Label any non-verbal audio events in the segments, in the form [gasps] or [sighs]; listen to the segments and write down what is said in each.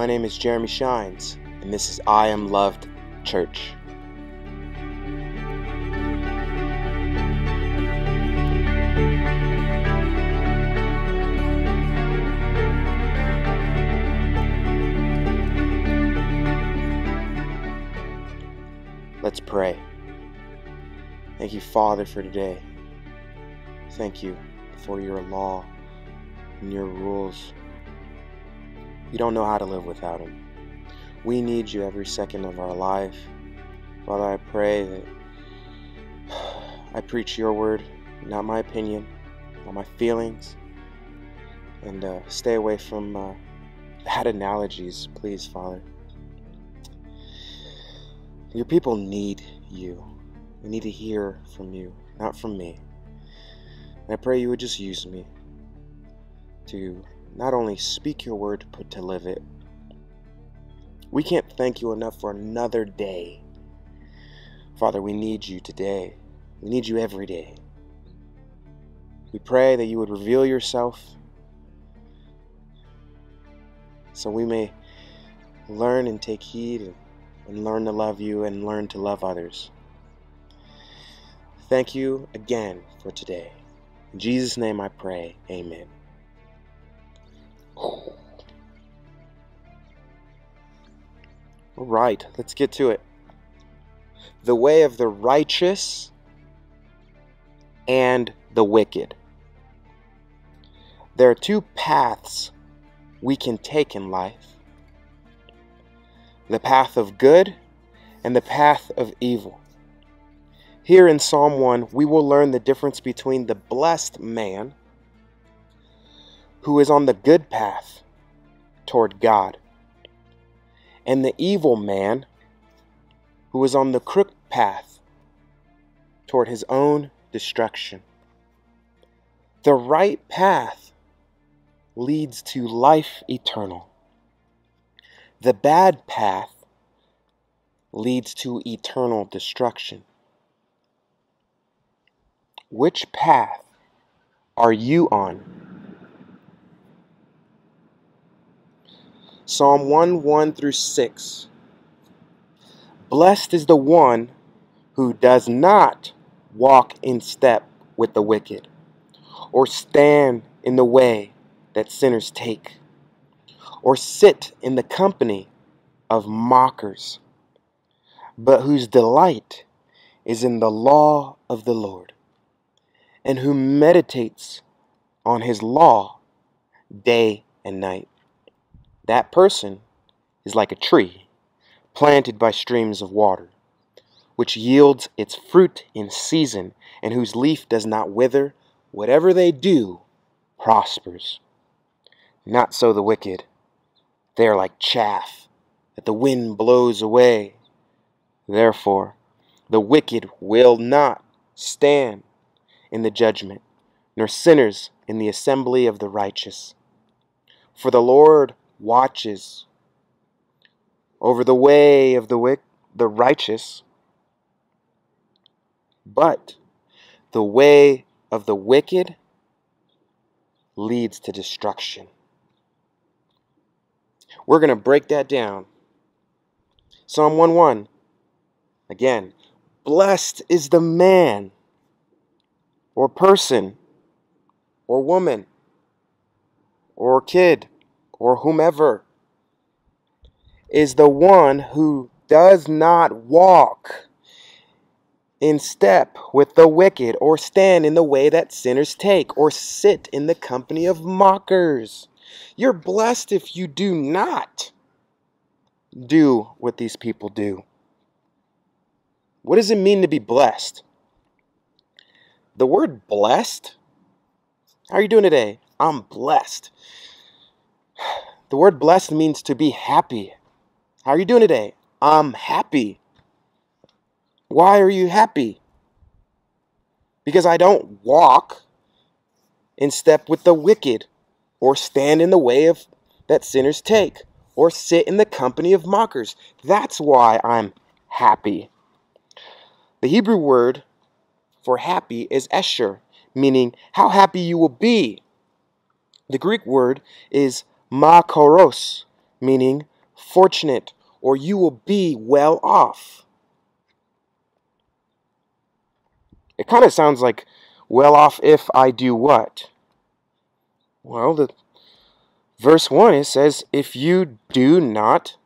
My name is Jeromie Shines, and this is I Am Loved Church. Let's pray. Thank you, Father, for today. Thank you for your law and your rules. We don't know how to live without Him. We need you every second of our life. Father, I pray that [sighs] I preach your word, not my opinion, not my feelings, and uh, stay away from uh, bad analogies, please, Father. Your people need you. They need to hear from you, not from me. And I pray you would just use me to not only speak your word, but to live it. We can't thank you enough for another day. Father, we need you today. We need you every day. We pray that you would reveal yourself so we may learn and take heed and learn to love you and learn to love others. Thank you again for today. In Jesus' name I pray. Amen. Right, let's get to it. The way of the righteous and the wicked. There are two paths we can take in life the path of good and the path of evil. Here in Psalm 1, we will learn the difference between the blessed man who is on the good path toward God and the evil man who is on the crooked path toward his own destruction. The right path leads to life eternal. The bad path leads to eternal destruction. Which path are you on? Psalm 1 1 through 6. Blessed is the one who does not walk in step with the wicked, or stand in the way that sinners take or sit in the company of mockers, but whose delight is in the law of the Lord, and who meditates on his law day and night. That person is like a tree planted by streams of water, which yields its fruit in season, and whose leaf does not wither. Whatever they do prospers. Not so the wicked. They are like chaff that the wind blows away. Therefore, the wicked will not stand in the judgment, nor sinners in the assembly of the righteous. For the Lord watches over the way of the wick, the righteous, but the way of the wicked leads to destruction. We're going to break that down. Psalm 1 1. Again, blessed is the man or person or woman or kid or whomever is the one who does not walk in step with the wicked, or stand in the way that sinners take, or sit in the company of mockers. You're blessed if you do not do what these people do. What does it mean to be blessed? The word blessed, how are you doing today? I'm blessed. The word blessed means to be happy. How are you doing today? I'm happy. Why are you happy? Because I don't walk in step with the wicked or stand in the way of that sinners take, or sit in the company of mockers. That's why I'm happy. The Hebrew word for happy is esher, meaning how happy you will be. The Greek word is makaros, meaning fortunate, or you will be well off. It kind of sounds like well off if I do what? Well, the verse 1 it says if you do not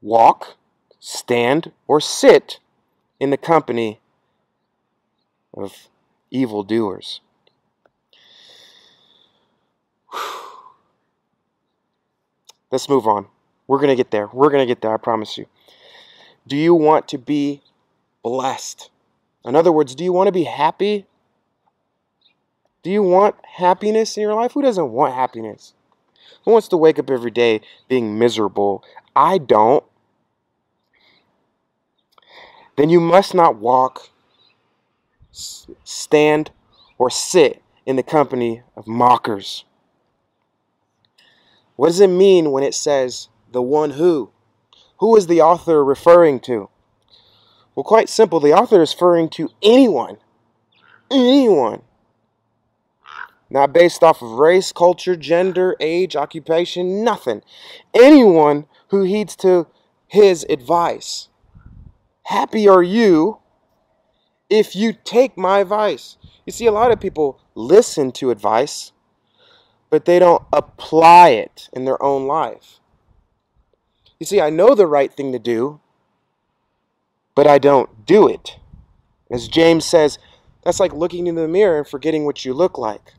walk, stand or sit in the company of evildoers. Let's move on. We're going to get there. We're going to get there, I promise you. Do you want to be blessed? In other words, do you want to be happy? Do you want happiness in your life? Who doesn't want happiness? Who wants to wake up every day being miserable? I don't. Then you must not walk, stand, or sit in the company of mockers. What does it mean when it says the one who? Who is the author referring to? Well, quite simple. The author is referring to anyone. Anyone. Not based off of race, culture, gender, age, occupation, nothing. Anyone who heeds to his advice. Happy are you if you take my advice. You see, a lot of people listen to advice, but they don't apply it in their own life. You see, I know the right thing to do, but I don't do it. As James says, that's like looking in the mirror and forgetting what you look like.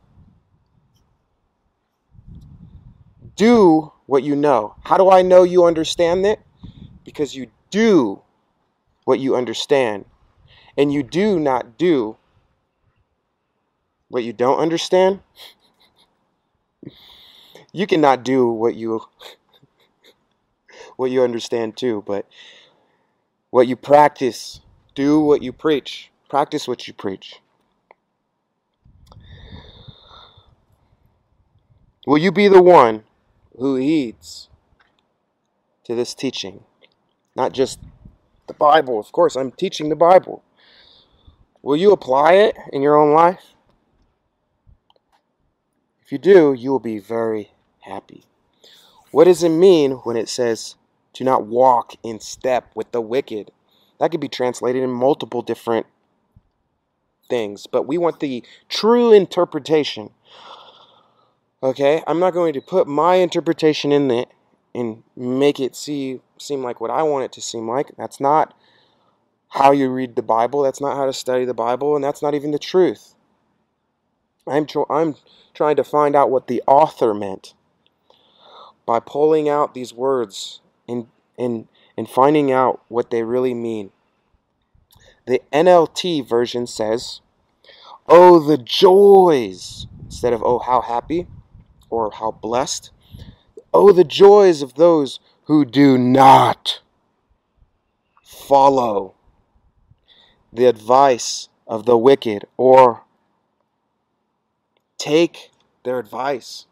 Do what you know. How do I know you understand it? Because you do what you understand. And you do not do what you don't understand. You cannot do what you what you understand too, but what you practice, do what you preach. Practice what you preach. Will you be the one who heeds to this teaching? Not just the Bible, of course, I'm teaching the Bible. Will you apply it in your own life? If you do, you will be very happy. What does it mean when it says, do not walk in step with the wicked? That could be translated in multiple different things, but we want the true interpretation. Okay, I'm not going to put my interpretation in it and make it see seem like what I want it to seem like. That's not how you read the Bible. That's not how to study the Bible, and that's not even the truth. I'm tr- I'm trying to find out what the author meant by pulling out these words and and and finding out what they really mean. The NLT version says, "Oh the joys," instead of "Oh how happy" or "How blessed." Oh the joys of those who do not follow the advice of the wicked or take their advice.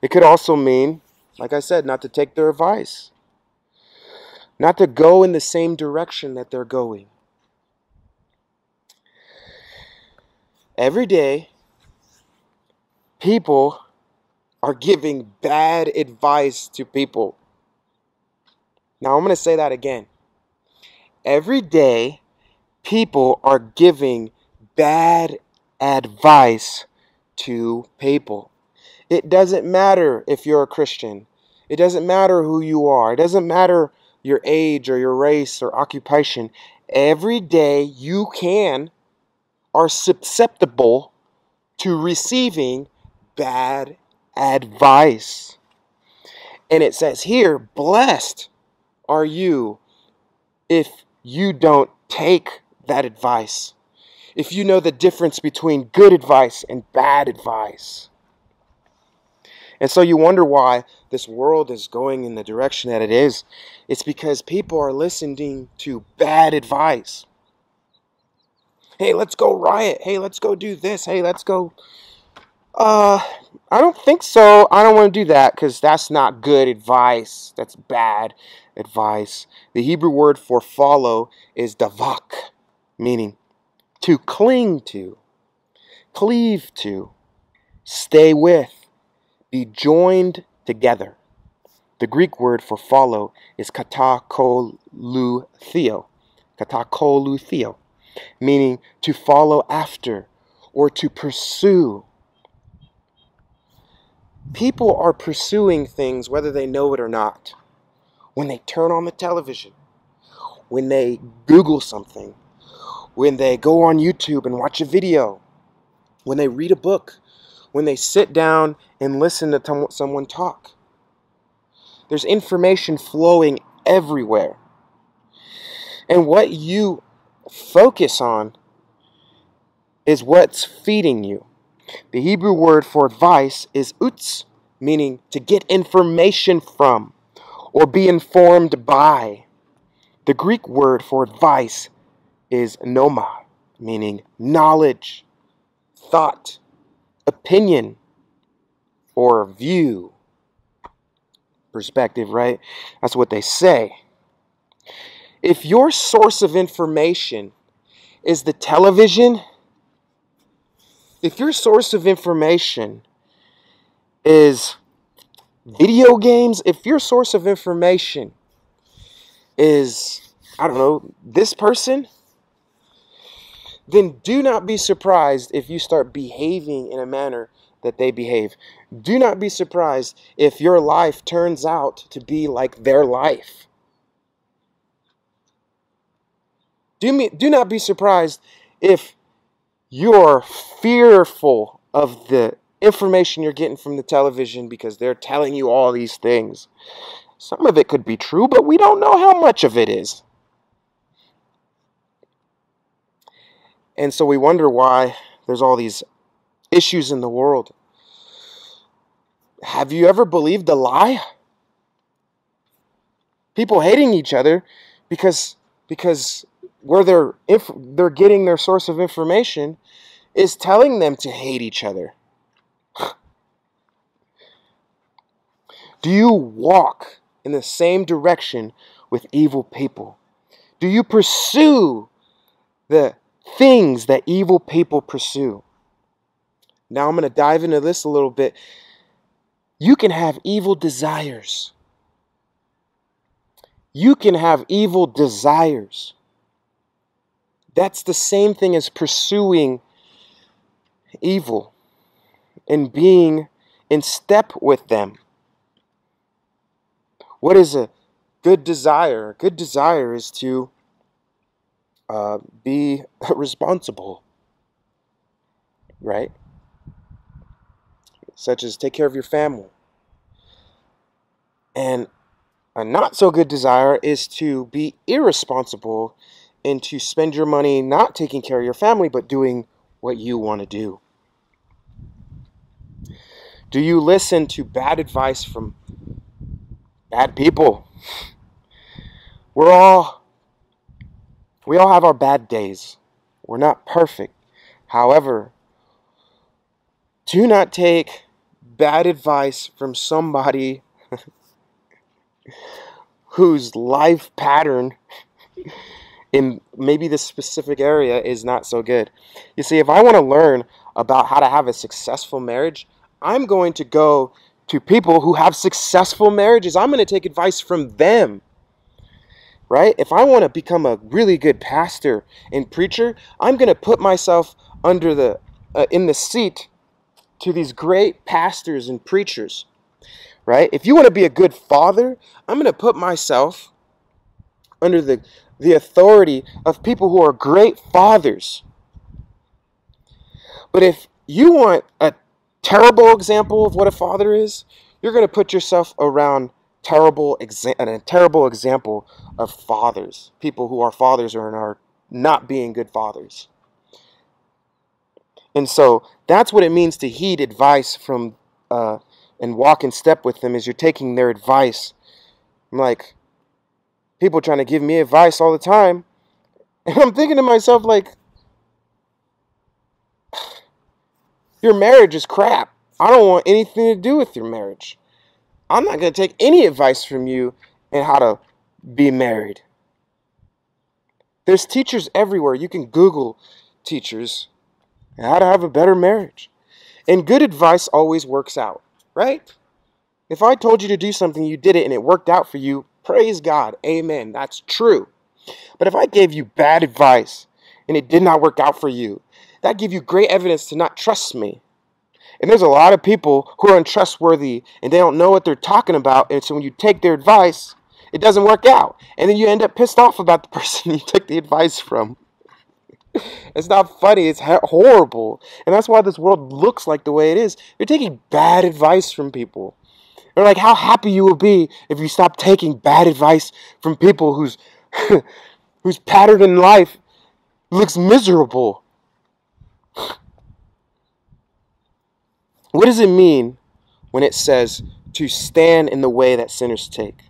It could also mean, like I said, not to take their advice, not to go in the same direction that they're going. Every day, people are giving bad advice to people. Now, I'm going to say that again. Every day, people are giving bad advice to people. It doesn't matter if you're a Christian. It doesn't matter who you are. It doesn't matter your age or your race or occupation. Every day you can are susceptible to receiving bad advice. And it says here, blessed are you if you don't take that advice. If you know the difference between good advice and bad advice. And so you wonder why this world is going in the direction that it is. It's because people are listening to bad advice. Hey, let's go riot. Hey, let's go do this. Hey, let's go. Uh, I don't think so. I don't want to do that because that's not good advice. That's bad advice. The Hebrew word for follow is davak, meaning to cling to, cleave to, stay with, be joined together. The Greek word for follow is katakolutheo, katakolutheo, meaning to follow after or to pursue. People are pursuing things whether they know it or not. When they turn on the television, when they Google something, when they go on YouTube and watch a video, when they read a book, when they sit down and listen to someone talk. There's information flowing everywhere. And what you focus on is what's feeding you. The Hebrew word for advice is utz, meaning to get information from or be informed by. The Greek word for advice is noma, meaning knowledge, thought, opinion, or view. Perspective, right? That's what they say. If your source of information is the television, if your source of information is video games, if your source of information is, I don't know, this person, then do not be surprised if you start behaving in a manner that they behave. Do not be surprised if your life turns out to be like their life. Do, me, do not be surprised if you're fearful of the information you're getting from the television because they're telling you all these things. Some of it could be true, but we don't know how much of it is. And so we wonder why there's all these issues in the world. Have you ever believed a lie? People hating each other because because where they're if they're getting their source of information is telling them to hate each other. Do you walk in the same direction with evil people? Do you pursue the things that evil people pursue? Now I'm going to dive into this a little bit. You can have evil desires. You can have evil desires. That's the same thing as pursuing evil and being in step with them. What is a good desire? A good desire is to uh, be [laughs] responsible, right? Such as take care of your family. And a not so good desire is to be irresponsible and to spend your money not taking care of your family, but doing what you want to do? Do you listen to bad advice from bad people? We're all, we all have our bad days. We're not perfect. However, do not take bad advice from somebody [laughs] whose life pattern in maybe this specific area is not so good. You see, if I want to learn about how to have a successful marriage, I'm going to go to people who have successful marriages. I'm going to take advice from them. Right? If I want to become a really good pastor and preacher, I'm going to put myself under the uh, in the seat to these great pastors and preachers. Right? If you want to be a good father, I'm going to put myself under the the authority of people who are great fathers. But if you want a terrible example of what a father is, you're going to put yourself around terrible exa- a terrible example of fathers, people who are fathers and are not being good fathers. And so that's what it means to heed advice from uh, and walk in step with them. Is you're taking their advice. I'm like, people trying to give me advice all the time. [laughs] And I'm thinking to myself, like, [sighs] your marriage is crap. I don't want anything to do with your marriage. I'm not going to take any advice from you and how to be married. There's teachers everywhere. You can Google teachers and how to have a better marriage. And good advice always works out, right? If I told you to do something, you did it, and it worked out for you, praise God. Amen. That's true. But if I gave you bad advice and it did not work out for you, that give you great evidence to not trust me. And there's a lot of people who are untrustworthy and they don't know what they're talking about. And so when you take their advice, it doesn't work out. And then you end up pissed off about the [laughs] person you took the advice from. [laughs] it's not funny, it's horrible. And that's why this world looks like the way it is. You're taking bad advice from people. Or like how happy you will be if you stop taking bad advice from people whose [laughs] whose pattern in life looks miserable. What does it mean when it says to stand in the way that sinners take?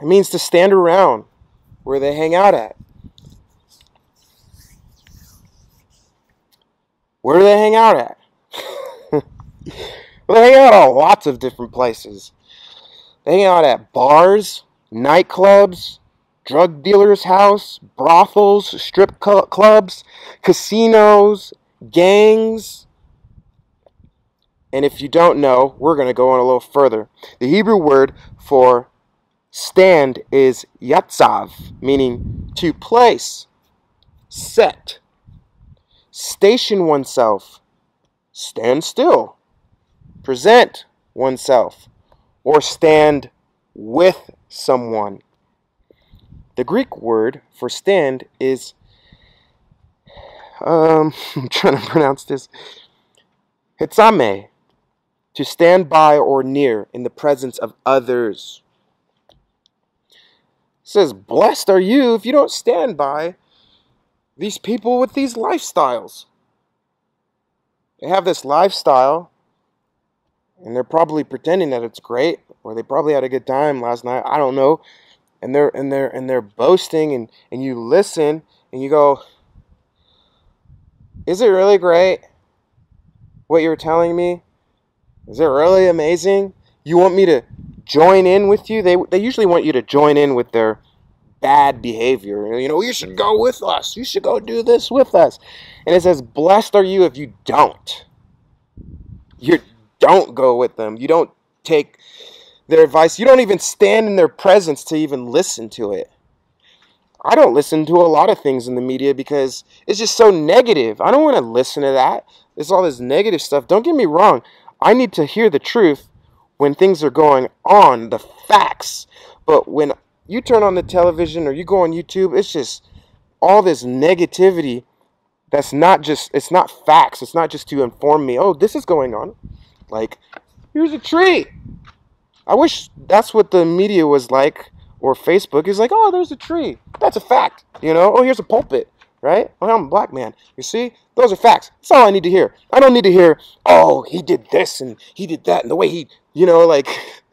It means to stand around where they hang out at. Where do they hang out at? [laughs] well, they hang out at lots of different places. They hang out at bars, nightclubs, drug dealers' house, brothels, strip clubs, casinos, gangs. And if you don't know, we're going to go on a little further. The Hebrew word for stand is yatzav, meaning to place, set, station oneself, stand still, present oneself, or stand with someone. The Greek word for stand is, um, [laughs] I'm trying to pronounce this, hitsame, to stand by or near in the presence of others. Says, Blessed are you if you don't stand by these people with these lifestyles. They have this lifestyle, and they're probably pretending that it's great, or they probably had a good time last night. I don't know and they're and they're and they're boasting and and you listen and you go is it really great what you're telling me is it really amazing you want me to join in with you they they usually want you to join in with their bad behavior you know you should go with us you should go do this with us and it says blessed are you if you don't you don't go with them you don't take their advice. You don't even stand in their presence to even listen to it. I don't listen to a lot of things in the media because it's just so negative. I don't want to listen to that. It's all this negative stuff. Don't get me wrong. I need to hear the truth when things are going on, the facts. But when you turn on the television or you go on YouTube, it's just all this negativity that's not just it's not facts. It's not just to inform me, "Oh, this is going on." Like, here's a tree. I wish that's what the media was like, or Facebook is like, oh, there's a tree. That's a fact. You know, oh, here's a pulpit, right? Oh, I'm a black man. You see, those are facts. That's all I need to hear. I don't need to hear, oh, he did this and he did that, and the way he, you know, like,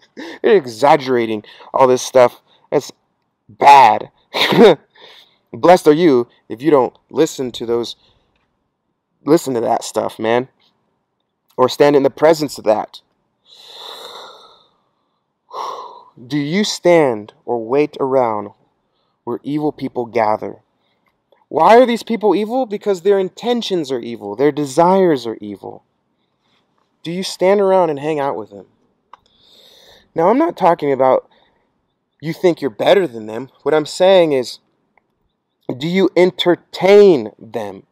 [laughs] they're exaggerating all this stuff. It's bad. [laughs] Blessed are you if you don't listen to those, listen to that stuff, man, or stand in the presence of that. [sighs] Do you stand or wait around where evil people gather? Why are these people evil? Because their intentions are evil, their desires are evil. Do you stand around and hang out with them? Now, I'm not talking about you think you're better than them. What I'm saying is, do you entertain them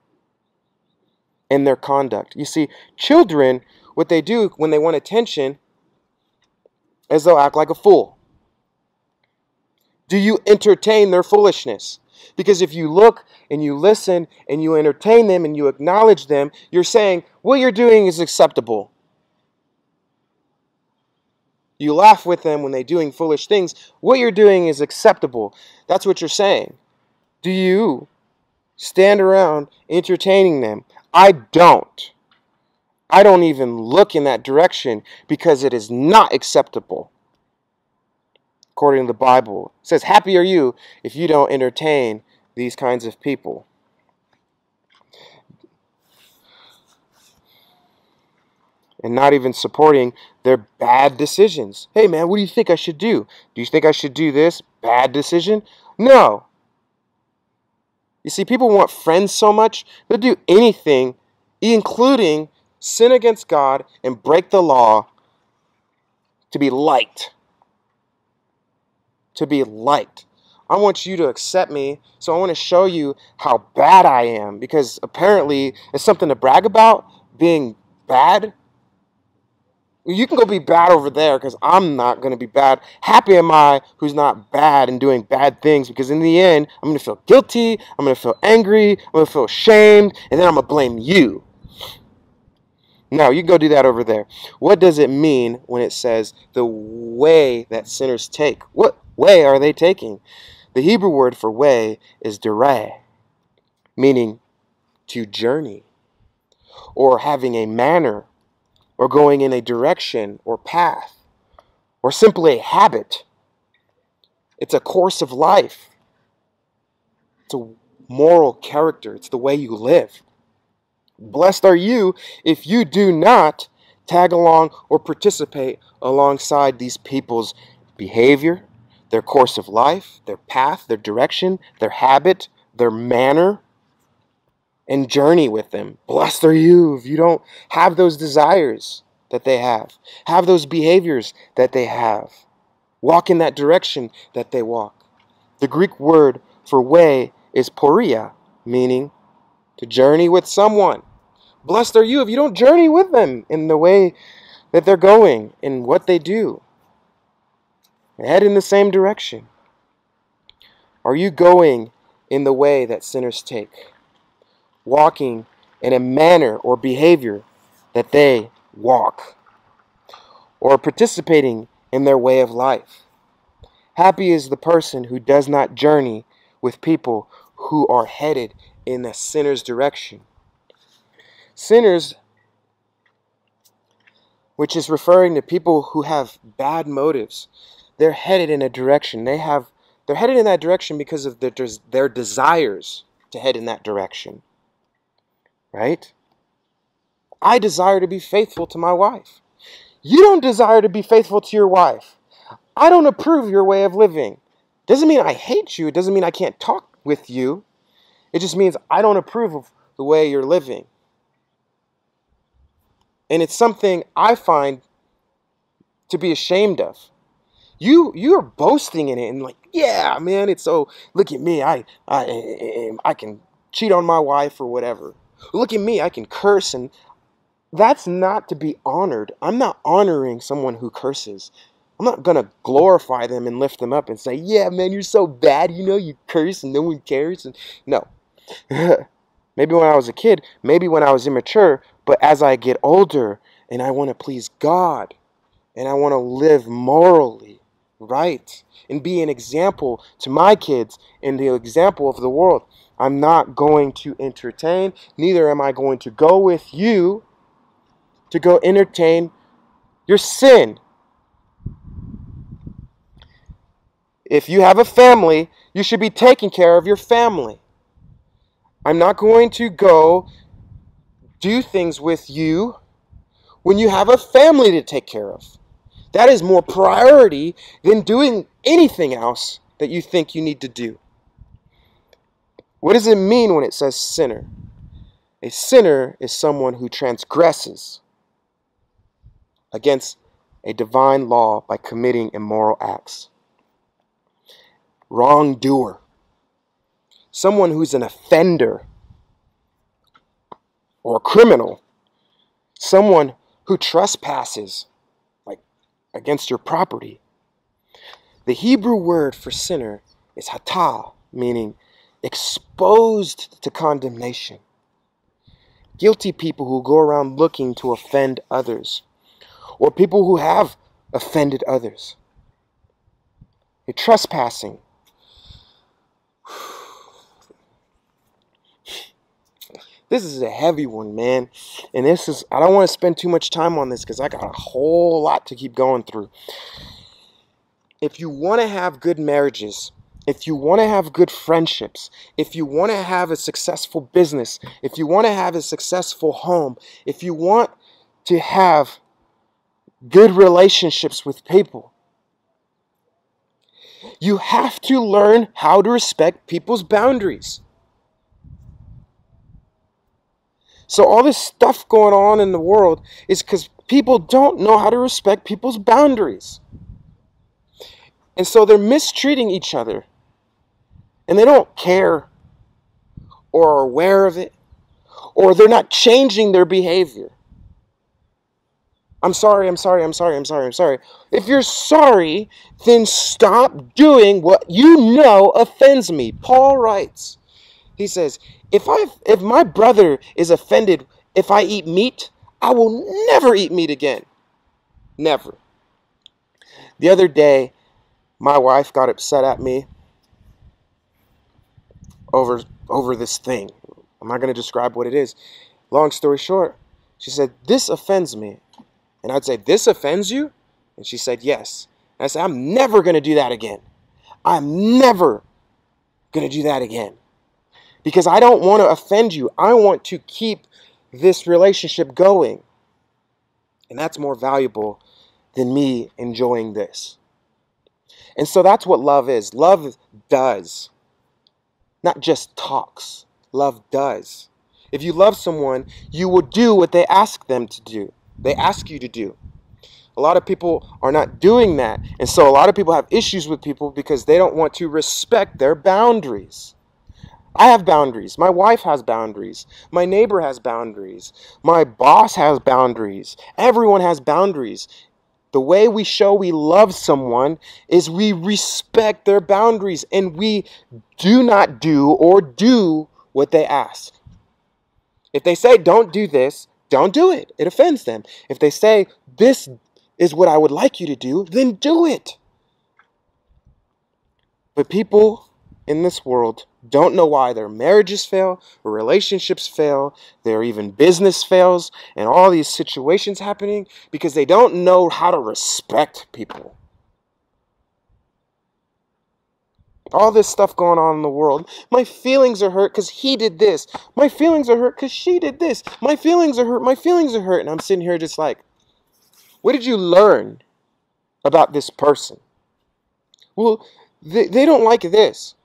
in their conduct? You see, children, what they do when they want attention is they'll act like a fool. Do you entertain their foolishness? Because if you look and you listen and you entertain them and you acknowledge them, you're saying what you're doing is acceptable. You laugh with them when they're doing foolish things. What you're doing is acceptable. That's what you're saying. Do you stand around entertaining them? I don't. I don't even look in that direction because it is not acceptable. According to the Bible, it says, Happy are you if you don't entertain these kinds of people. And not even supporting their bad decisions. Hey man, what do you think I should do? Do you think I should do this bad decision? No. You see, people want friends so much, they'll do anything, including sin against God, and break the law to be liked. To be liked. I want you to accept me, so I want to show you how bad I am because apparently it's something to brag about being bad. You can go be bad over there because I'm not going to be bad. Happy am I who's not bad and doing bad things because in the end, I'm going to feel guilty, I'm going to feel angry, I'm going to feel ashamed, and then I'm going to blame you. Now, you go do that over there. What does it mean when it says the way that sinners take? What way are they taking? The Hebrew word for way is dereh, meaning to journey, or having a manner, or going in a direction or path, or simply a habit. It's a course of life. It's a moral character. It's the way you live. Blessed are you if you do not tag along or participate alongside these people's behavior, their course of life, their path, their direction, their habit, their manner, and journey with them. Blessed are you if you don't have those desires that they have, have those behaviors that they have, walk in that direction that they walk. The Greek word for way is poria, meaning to journey with someone Blessed are you if you don't journey with them in the way that they're going, in what they do. Head in the same direction. Are you going in the way that sinners take? Walking in a manner or behavior that they walk? Or participating in their way of life? Happy is the person who does not journey with people who are headed in a sinner's direction Sinners, which is referring to people who have bad motives, they're headed in a direction. They have they're headed in that direction because of their, their desires to head in that direction. Right? I desire to be faithful to my wife. You don't desire to be faithful to your wife. I don't approve your way of living. Doesn't mean I hate you. It doesn't mean I can't talk with you. It just means I don't approve of the way you're living. And it's something I find to be ashamed of. You you're boasting in it and like, yeah, man, it's so look at me. I I I can cheat on my wife or whatever. Look at me, I can curse and that's not to be honored. I'm not honoring someone who curses. I'm not going to glorify them and lift them up and say, "Yeah, man, you're so bad. You know, you curse and no one cares." And no. [laughs] maybe when I was a kid, maybe when I was immature, but as I get older and I want to please God and I want to live morally right and be an example to my kids and the example of the world, I'm not going to entertain, neither am I going to go with you to go entertain your sin. If you have a family, you should be taking care of your family. I'm not going to go do things with you when you have a family to take care of. That is more priority than doing anything else that you think you need to do. What does it mean when it says sinner? A sinner is someone who transgresses against a divine law by committing immoral acts. Wrongdoer. Someone who's an offender or a criminal, someone who trespasses like against your property. The Hebrew word for sinner is hatah, meaning exposed to condemnation. Guilty people who go around looking to offend others, or people who have offended others. A trespassing This is a heavy one, man. And this is, I don't want to spend too much time on this because I got a whole lot to keep going through. If you want to have good marriages, if you want to have good friendships, if you want to have a successful business, if you want to have a successful home, if you want to have good relationships with people, you have to learn how to respect people's boundaries. So all this stuff going on in the world is because people don't know how to respect people's boundaries. And so they're mistreating each other. And they don't care or are aware of it, or they're not changing their behavior. I'm sorry, I'm sorry, I'm sorry, I'm sorry, I'm sorry. If you're sorry, then stop doing what you know offends me. Paul writes, he says, if I if my brother is offended if I eat meat, I will never eat meat again. Never. The other day, my wife got upset at me over over this thing. I'm not going to describe what it is. Long story short, she said, "This offends me." And I'd say, This offends you? And she said, Yes. And I said, I'm never going to do that again. I'm never going to do that again. Because I don't want to offend you. I want to keep this relationship going. And that's more valuable than me enjoying this. And so that's what love is. Love does, not just talks. Love does. If you love someone, you will do what they ask them to do they ask you to do. A lot of people are not doing that. And so a lot of people have issues with people because they don't want to respect their boundaries. I have boundaries. My wife has boundaries. My neighbor has boundaries. My boss has boundaries. Everyone has boundaries. The way we show we love someone is we respect their boundaries and we do not do or do what they ask. If they say, don't do this, don't do it. It offends them. If they say, This is what I would like you to do, then do it. But people in this world don't know why their marriages fail, relationships fail, their even business fails, and all these situations happening because they don't know how to respect people. all this stuff going on in the world. My feelings are hurt because he did this. My feelings are hurt because she did this. My feelings are hurt. My feelings are hurt. And I'm sitting here just like, what did you learn about this person? Well, they, they don't like this.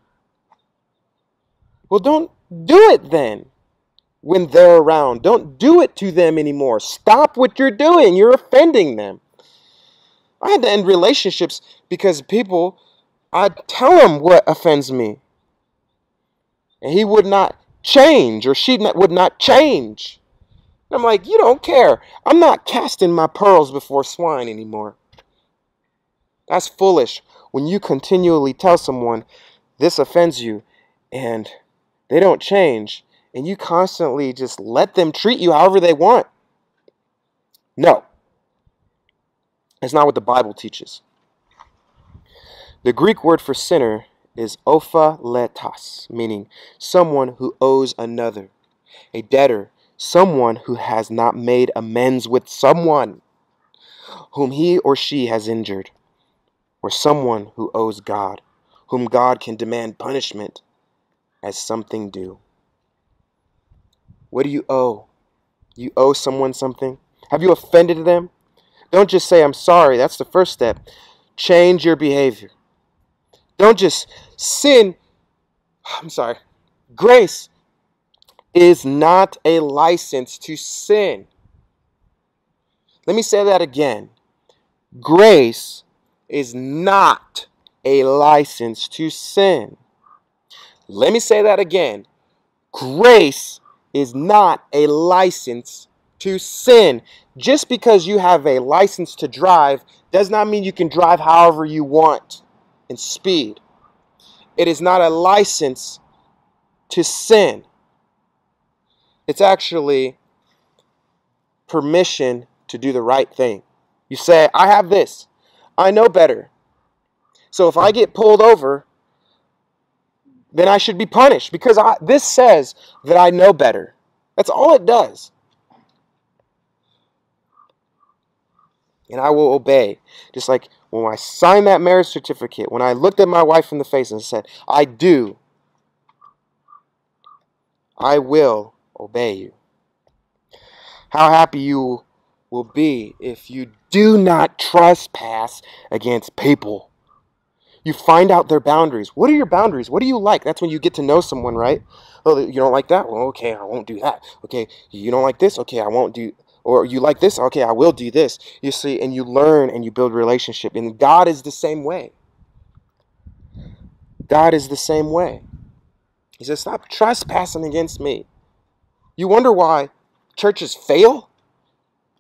Well, don't do it then when they're around. Don't do it to them anymore. Stop what you're doing. You're offending them. I had to end relationships because people I'd tell him what offends me. And he would not change, or she would not change. And I'm like, you don't care. I'm not casting my pearls before swine anymore. That's foolish when you continually tell someone this offends you and they don't change and you constantly just let them treat you however they want. No. That's not what the Bible teaches. The Greek word for sinner is ophaletas, meaning someone who owes another, a debtor, someone who has not made amends with someone whom he or she has injured, or someone who owes God, whom God can demand punishment as something due. What do you owe? You owe someone something? Have you offended them? Don't just say, I'm sorry. That's the first step. Change your behavior. Don't just sin. [sighs] I'm sorry. Grace is not a license to sin. Let me say that again. Grace is not a license to sin. Let me say that again. Grace is not a license to sin. Just because you have a license to drive does not mean you can drive however you want and speed. It is not a license to sin. It's actually permission to do the right thing. You say, I have this. I know better. So if I get pulled over, then I should be punished because I, this says that I know better. That's all it does. And I will obey. Just like when I signed that marriage certificate, when I looked at my wife in the face and said, I do, I will obey you. How happy you will be if you do not trespass against people. You find out their boundaries. What are your boundaries? What do you like? That's when you get to know someone, right? Oh, you don't like that? Well, okay, I won't do that. Okay, you don't like this? Okay, I won't do or you like this? Okay, I will do this. You see, and you learn and you build relationship. And God is the same way. God is the same way. He says, Stop trespassing against me. You wonder why churches fail?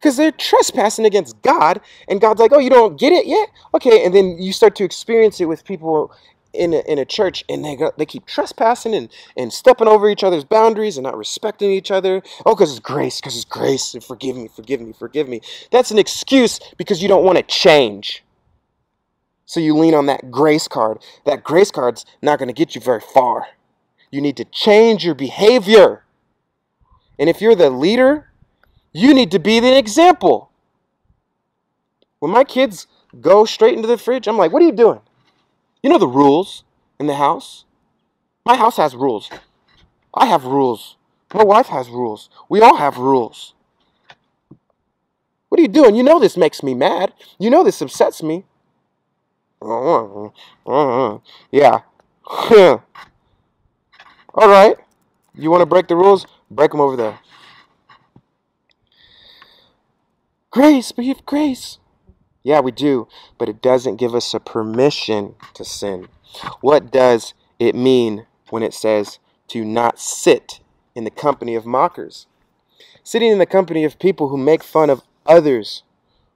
Because they're trespassing against God, and God's like, Oh, you don't get it yet? Okay, and then you start to experience it with people in a, in a church and they go, they keep trespassing and, and stepping over each other's boundaries and not respecting each other. Oh, because it's grace, because it's grace, and forgive me, forgive me, forgive me. That's an excuse because you don't want to change. So you lean on that grace card. That grace card's not going to get you very far. You need to change your behavior. And if you're the leader, you need to be the example. When my kids go straight into the fridge, I'm like, what are you doing? You know the rules in the house? My house has rules. I have rules. My wife has rules. We all have rules. What are you doing? You know this makes me mad. You know this upsets me. [laughs] Yeah. [laughs] all right. You want to break the rules? Break them over there. Grace, you have grace. Yeah, we do, but it doesn't give us a permission to sin. What does it mean when it says to not sit in the company of mockers? Sitting in the company of people who make fun of others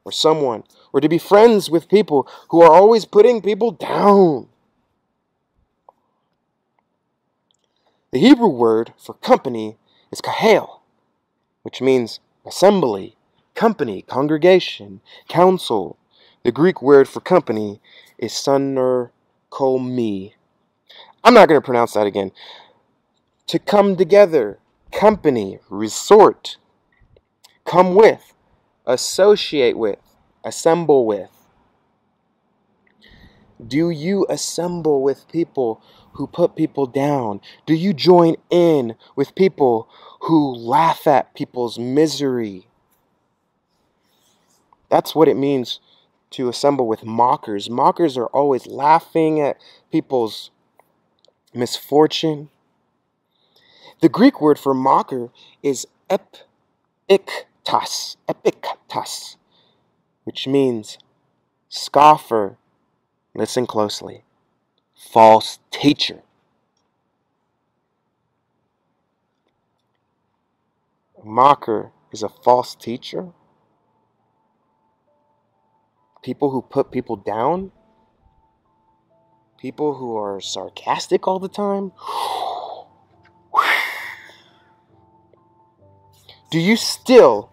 or someone, or to be friends with people who are always putting people down. The Hebrew word for company is kahal, which means assembly, company, congregation, council, the Greek word for company is sunerkomi. I'm not going to pronounce that again. To come together, company, resort, come with, associate with, assemble with. Do you assemble with people who put people down? Do you join in with people who laugh at people's misery? That's what it means to assemble with mockers. Mockers are always laughing at people's misfortune. The Greek word for mocker is epiktas, epiktas, which means scoffer. Listen closely. False teacher. mocker is a false teacher people who put people down, people who are sarcastic all the time. [sighs] Do you still,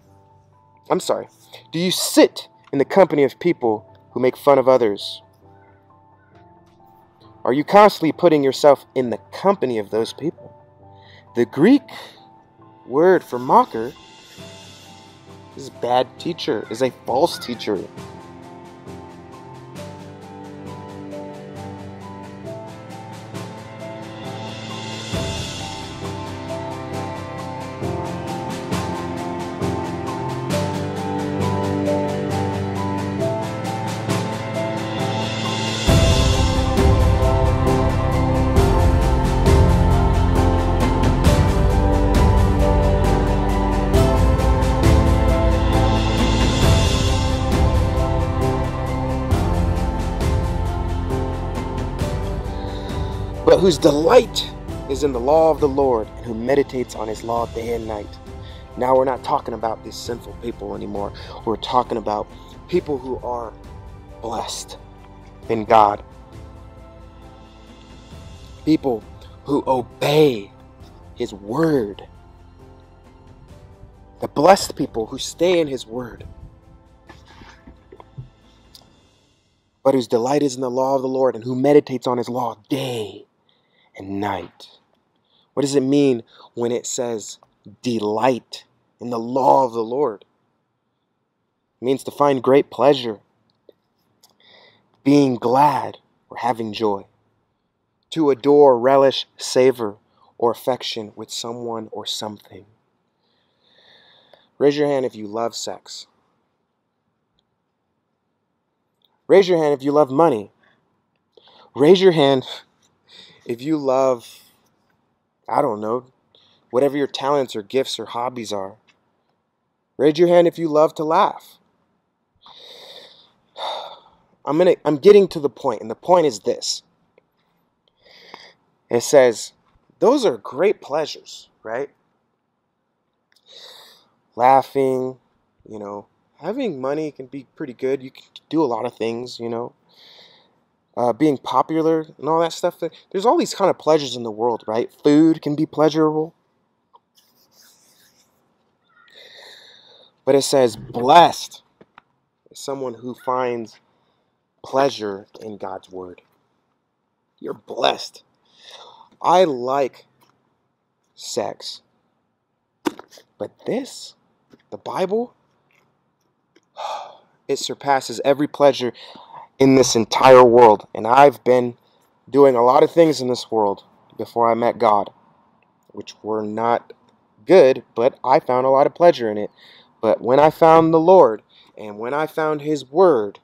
I'm sorry, do you sit in the company of people who make fun of others? Are you constantly putting yourself in the company of those people? The Greek word for mocker is bad teacher, is a false teacher. Whose delight is in the law of the Lord, and who meditates on his law day and night. Now we're not talking about these sinful people anymore. We're talking about people who are blessed in God. People who obey his word. The blessed people who stay in his word. But whose delight is in the law of the Lord and who meditates on his law day and night. What does it mean when it says delight in the law of the Lord? It means to find great pleasure, being glad, or having joy, to adore, relish, savor, or affection with someone or something. Raise your hand if you love sex. Raise your hand if you love money. Raise your hand if you love, I don't know, whatever your talents or gifts or hobbies are. Raise your hand if you love to laugh. [sighs] I'm gonna I'm getting to the point, and the point is this. It says, those are great pleasures, right? Laughing, you know, having money can be pretty good. You can do a lot of things, you know. Uh, being popular and all that stuff. There's all these kind of pleasures in the world, right? Food can be pleasurable. But it says, blessed is someone who finds pleasure in God's word. You're blessed. I like sex. But this, the Bible, [sighs] it surpasses every pleasure in this entire world. And I've been doing a lot of things in this world before I met God, which were not good, but I found a lot of pleasure in it. But when I found the Lord and when I found His Word,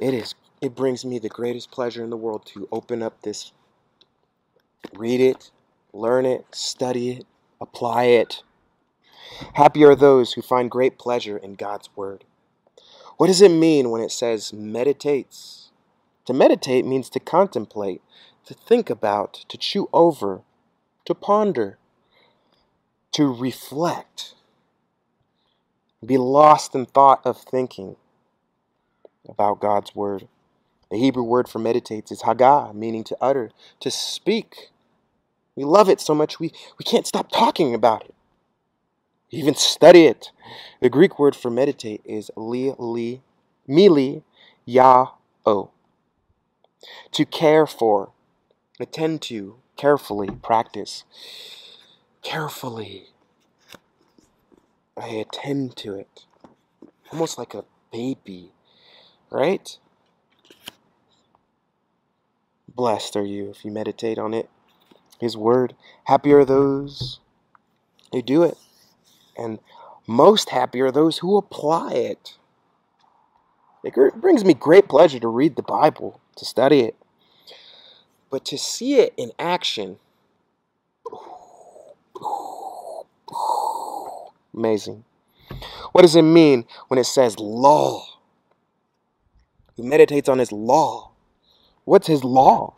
it is it brings me the greatest pleasure in the world to open up this, read it, learn it, study it, apply it. Happy are those who find great pleasure in God's Word. What does it mean when it says meditates? To meditate means to contemplate, to think about, to chew over, to ponder, to reflect be lost in thought of thinking about God's word. The Hebrew word for meditates is hagah, meaning to utter, to speak. We love it so much we, we can't stop talking about it. Even study it. The Greek word for meditate is li li mili ya o. To care for, attend to, carefully, practice. Carefully I attend to it. Almost like a baby, right? Blessed are you if you meditate on it. His word. Happy are those who do it. And most happy are those who apply it. It brings me great pleasure to read the Bible, to study it. But to see it in action, Amazing. What does it mean when it says law? He meditates on his law. What's his law?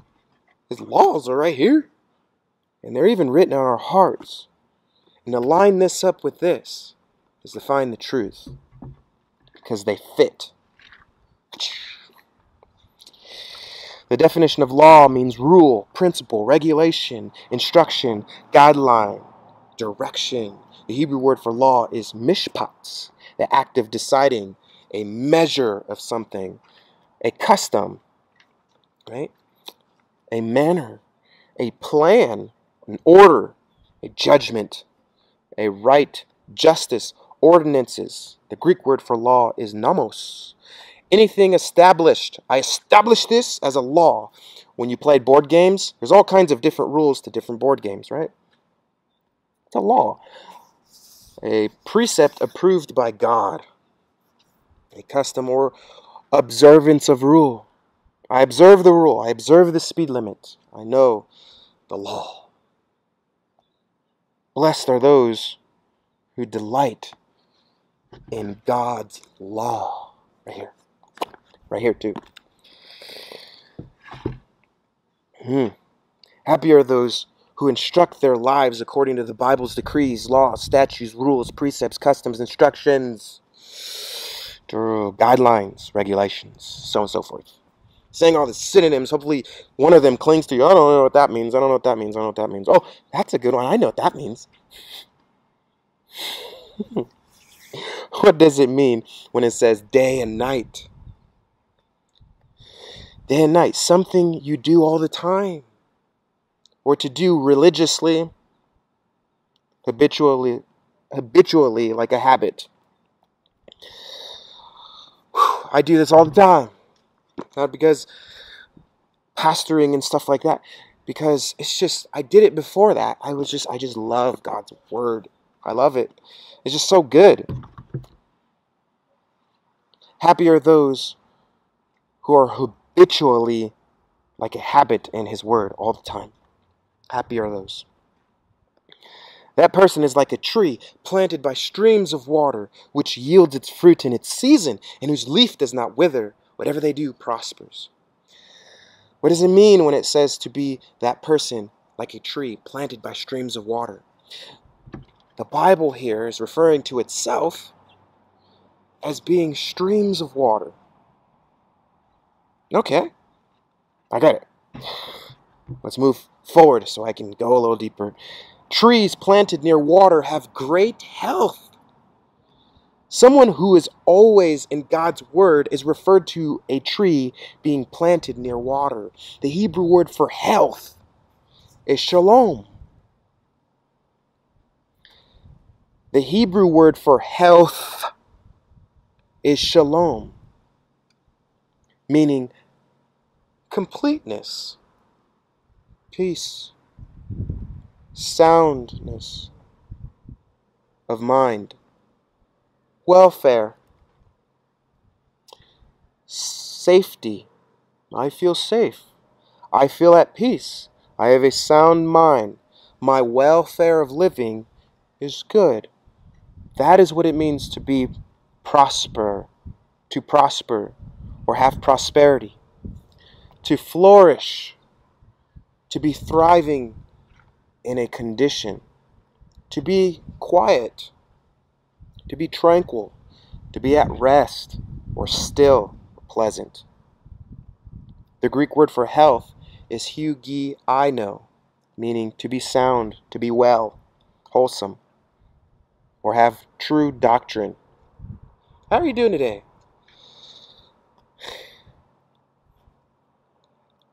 His laws are right here. And they're even written on our hearts. And to line this up with this is to find the truth. Because they fit. The definition of law means rule, principle, regulation, instruction, guideline, direction, the Hebrew word for law is mishpat, the act of deciding, a measure of something, a custom, right? A manner, a plan, an order, a judgment, a right, justice, ordinances. The Greek word for law is nomos. Anything established. I established this as a law. When you played board games, there's all kinds of different rules to different board games, right? It's a law a precept approved by God, a custom or observance of rule. I observe the rule, I observe the speed limit, I know the law. Blessed are those who delight in God's law. Right here. Right here, too. Hmm. Happy are those who instruct their lives according to the Bible's decrees, laws, statutes, rules, precepts, customs, instructions, guidelines, regulations, so on and so forth. Saying all the synonyms, hopefully one of them clings to you. I don't know what that means. I don't know what that means. I don't know what that means. Oh, that's a good one. I know what that means. [laughs] what does it mean when it says day and night? Day and night, something you do all the time or to do religiously, habitually, habitually like a habit. I do this all the time. Not because pastoring and stuff like that, because it's just I did it before that. I was just I just love God's word. I love it. It's just so good. Happy are those who are habitually like a habit in his word all the time. Happy are those. That person is like a tree planted by streams of water, which yields its fruit in its season, and whose leaf does not wither. Whatever they do prospers. What does it mean when it says to be that person like a tree planted by streams of water? The Bible here is referring to itself as being streams of water. Okay, I got it. Let's move forward so I can go a little deeper. Trees planted near water have great health. Someone who is always in God's word is referred to a tree being planted near water. The Hebrew word for health is shalom. The Hebrew word for health is shalom, meaning completeness, peace, soundness of mind, welfare, safety. I feel safe. I feel at peace. I have a sound mind. My welfare of living is good. That is what it means to be prosper, to prosper, or have prosperity, to flourish, to be thriving in a condition, to be quiet, to be tranquil, to be at rest, or still, pleasant. The Greek word for health is hugiaino, meaning to be sound, to be well, wholesome, or have true doctrine. How are you doing today?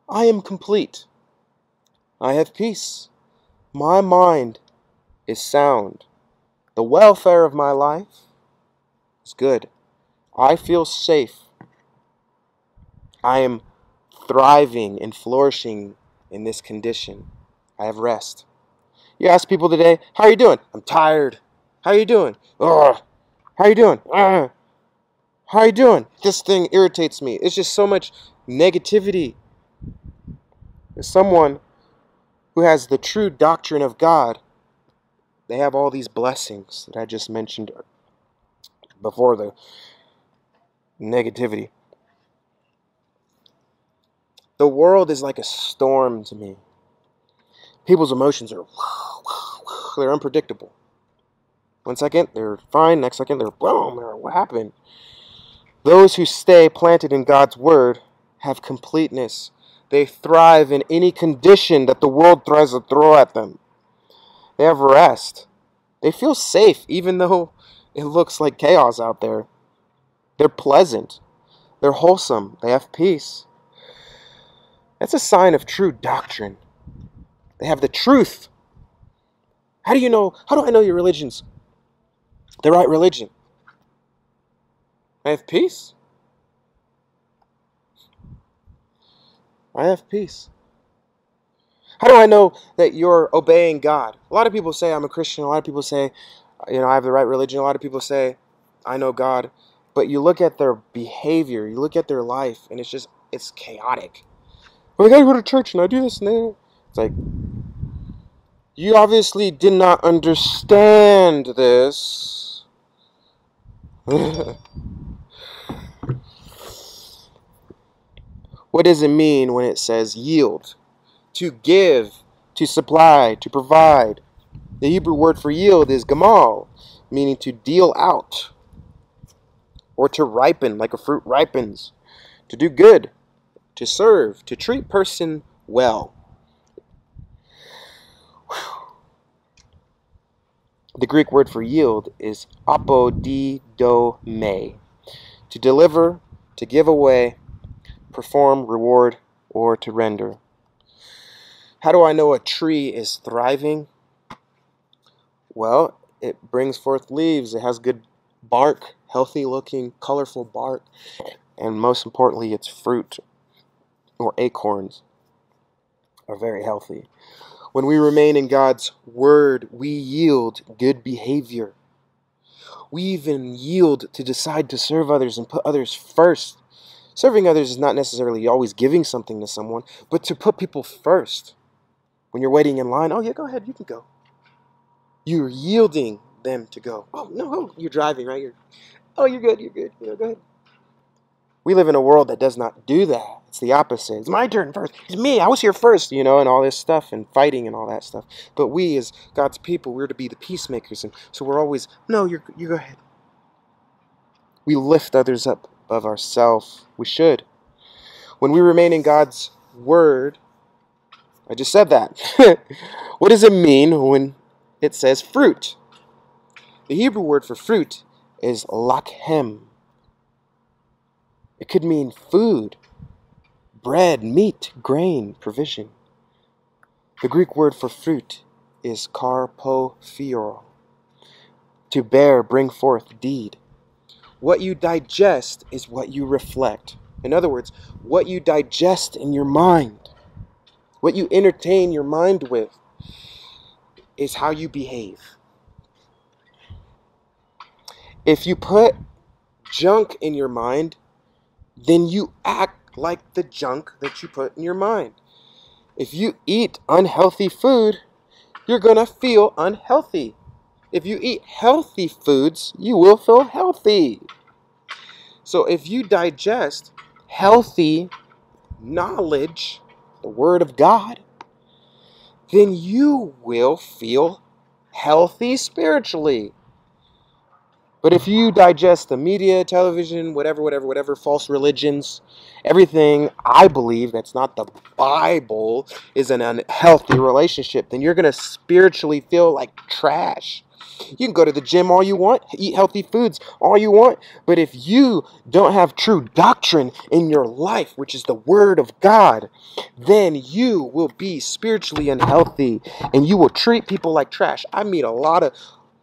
I am complete. I have peace. My mind is sound. The welfare of my life is good. I feel safe. I am thriving and flourishing in this condition. I have rest. You ask people today, how are you doing? I'm tired. How are you doing? Ugh. How are you doing? Ugh. How are you doing? This thing irritates me. It's just so much negativity. As someone who has the true doctrine of God, they have all these blessings that I just mentioned before the negativity. The world is like a storm to me. People's emotions are [sighs] they're unpredictable. One second they're fine, next second they're boom, what happened? Those who stay planted in God's word have completeness they thrive in any condition that the world tries to throw at them. They have rest. They feel safe even though it looks like chaos out there. They're pleasant. They're wholesome. They have peace. That's a sign of true doctrine. They have the truth. How do you know? How do I know your religion's the right religion? I have peace. I have peace. How do I know that you're obeying God? A lot of people say I'm a Christian. A lot of people say, you know, I have the right religion. A lot of people say, I know God. But you look at their behavior, you look at their life, and it's just, it's chaotic. Well, I gotta go to church and I do this and that. It's like, you obviously did not understand this. [laughs] What does it mean when it says yield? To give, to supply, to provide. The Hebrew word for yield is gamal, meaning to deal out or to ripen like a fruit ripens, to do good, to serve, to treat person well. [sighs] The Greek word for yield is apodidome, to deliver, to give away, perform, reward, or to render. How do I know a tree is thriving? Well, it brings forth leaves, it has good bark, healthy looking, colorful bark, and most importantly, its fruit or acorns are very healthy. When we remain in God's word, we yield good behavior. We even yield to decide to serve others and put others first Serving others is not necessarily always giving something to someone, but to put people first. When you're waiting in line, oh, yeah, go ahead, you can go. You're yielding them to go. Oh, no, oh, you're driving, right? You're, oh, you're good, you're good. You know, go ahead. We live in a world that does not do that. It's the opposite. It's my turn first. It's me. I was here first, you know, and all this stuff and fighting and all that stuff. But we, as God's people, we're to be the peacemakers. And so we're always, no, you're, you go ahead. We lift others up above ourselves. We should. When we remain in God's word, I just said that. [laughs] what does it mean when it says fruit? The Hebrew word for fruit is lakhem. It could mean food, bread, meat, grain, provision. The Greek word for fruit is karpophioro, to bear, bring forth, deed. What you digest is what you reflect. In other words, what you digest in your mind, what you entertain your mind with, is how you behave. If you put junk in your mind, then you act like the junk that you put in your mind. If you eat unhealthy food, you're going to feel unhealthy. If you eat healthy foods, you will feel healthy. So if you digest healthy knowledge, the Word of God, then you will feel healthy spiritually. But if you digest the media, television, whatever, whatever, whatever, false religions, everything I believe that's not the Bible is an unhealthy relationship, then you're going to spiritually feel like trash. You can go to the gym all you want, eat healthy foods all you want, but if you don't have true doctrine in your life, which is the Word of God, then you will be spiritually unhealthy and you will treat people like trash. I meet a lot of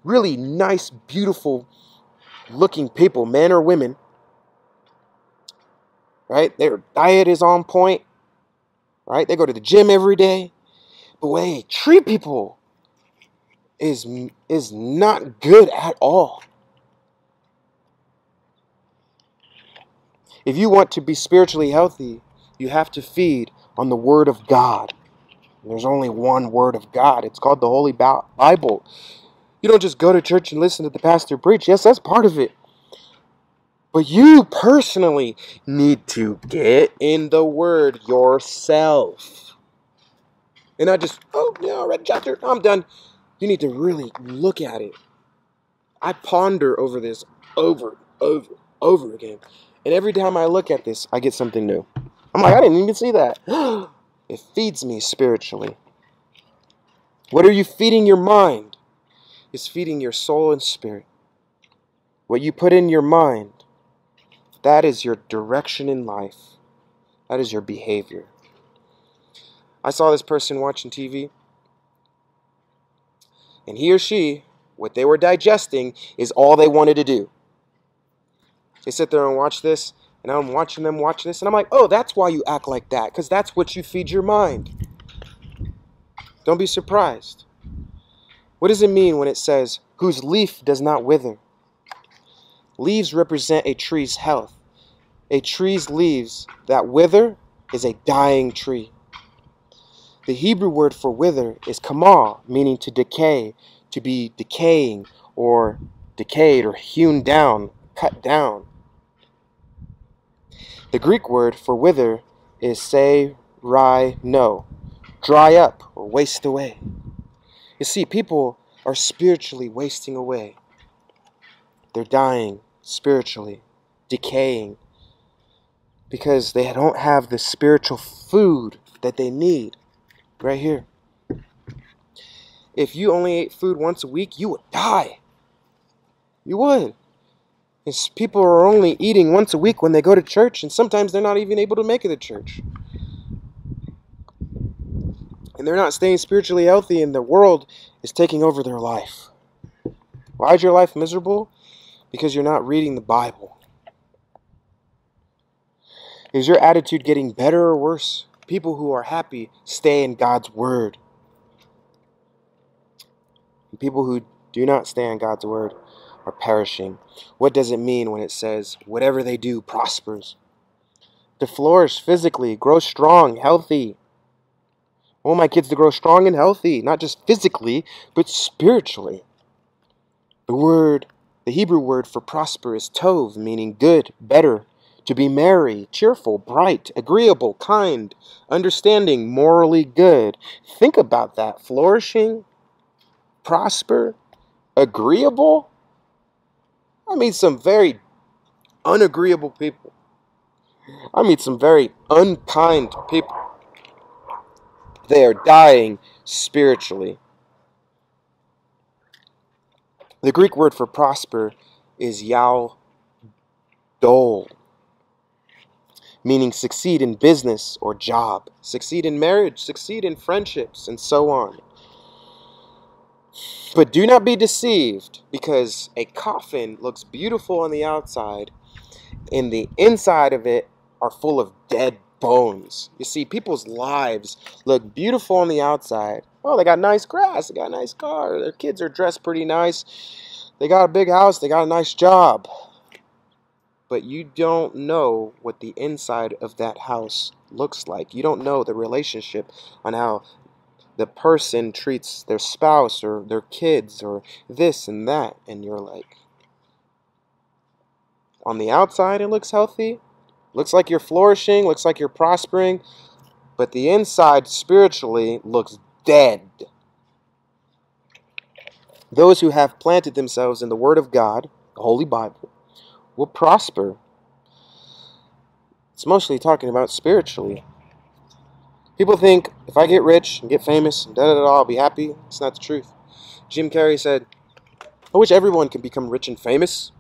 really nice, beautiful looking people, men or women, right? Their diet is on point, right? They go to the gym every day. But when they treat people is is not good at all. If you want to be spiritually healthy, you have to feed on the Word of God. There's only one Word of God. It's called the Holy Bible. You don't just go to church and listen to the pastor preach. Yes, that's part of it. But you personally need to get in the Word yourself. And not just, oh, yeah, I read chapter, I'm done. You need to really look at it. I ponder over this over, over, over again. And every time I look at this, I get something new. I'm like, I didn't even see that. [gasps] it feeds me spiritually. What are you feeding your mind? Is feeding your soul and spirit. What you put in your mind, that is your direction in life. That is your behavior. I saw this person watching TV, and he or she, what they were digesting is all they wanted to do. They sit there and watch this, and I'm watching them watch this, and I'm like, oh, that's why you act like that, because that's what you feed your mind. Don't be surprised. What does it mean when it says, whose leaf does not wither? Leaves represent a tree's health. A tree's leaves that wither is a dying tree. The Hebrew word for wither is kamal, meaning to decay, to be decaying, or decayed, or hewn down, cut down. The Greek word for wither is rai, no, dry up or waste away. You see, people are spiritually wasting away. They're dying spiritually, decaying, because they don't have the spiritual food that they need right here. If you only ate food once a week, you would die. You would. Because people are only eating once a week when they go to church, and sometimes they're not even able to make it to church and they're not staying spiritually healthy, and the world is taking over their life. Why is your life miserable? Because you're not reading the Bible. Is your attitude getting better or worse? People who are happy stay in God's Word. And people who do not stay in God's Word are perishing. What does it mean when it says, whatever they do prospers? to flourish physically, grow strong, healthy. Want my kids to grow strong and healthy, not just physically, but spiritually. The word, the Hebrew word for prosper is tov, meaning good, better, to be merry, cheerful, bright, agreeable, kind, understanding, morally good. Think about that. Flourishing, prosper, agreeable. I meet some very unagreeable people. I meet some very unkind people. They are dying spiritually. The Greek word for prosper is yao dol, meaning succeed in business or job, succeed in marriage, succeed in friendships, and so on. But do not be deceived, because a coffin looks beautiful on the outside, and the inside of it are full of dead bones. You see, people's lives look beautiful on the outside. Oh, they got nice grass, they got a nice car, their kids are dressed pretty nice, they got a big house, they got a nice job. But you don't know what the inside of that house looks like. You don't know the relationship on how the person treats their spouse or their kids or this and that, and you're like, on the outside it looks healthy, looks like you're flourishing, looks like you're prospering, but the inside spiritually looks dead. Those who have planted themselves in the Word of God, the Holy Bible, will prosper. It's mostly talking about spiritually. People think if I get rich and get famous and da da da, I'll be happy. It's not the truth. Jim Carrey said, I wish everyone could become rich and famous.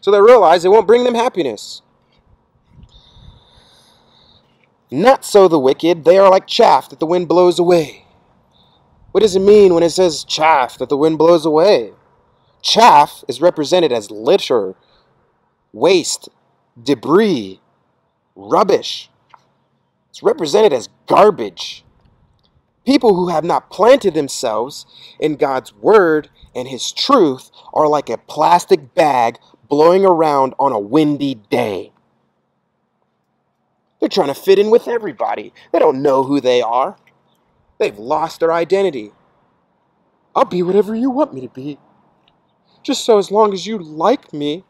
So they realize it won't bring them happiness. Not so the wicked, they are like chaff that the wind blows away. What does it mean when it says chaff that the wind blows away? Chaff is represented as litter, waste, debris, rubbish. It's represented as garbage. People who have not planted themselves in God's word and his truth are like a plastic bag blowing around on a windy day. They're trying to fit in with everybody. They don't know who they are. They've lost their identity. I'll be whatever you want me to be. Just so as long as you like me.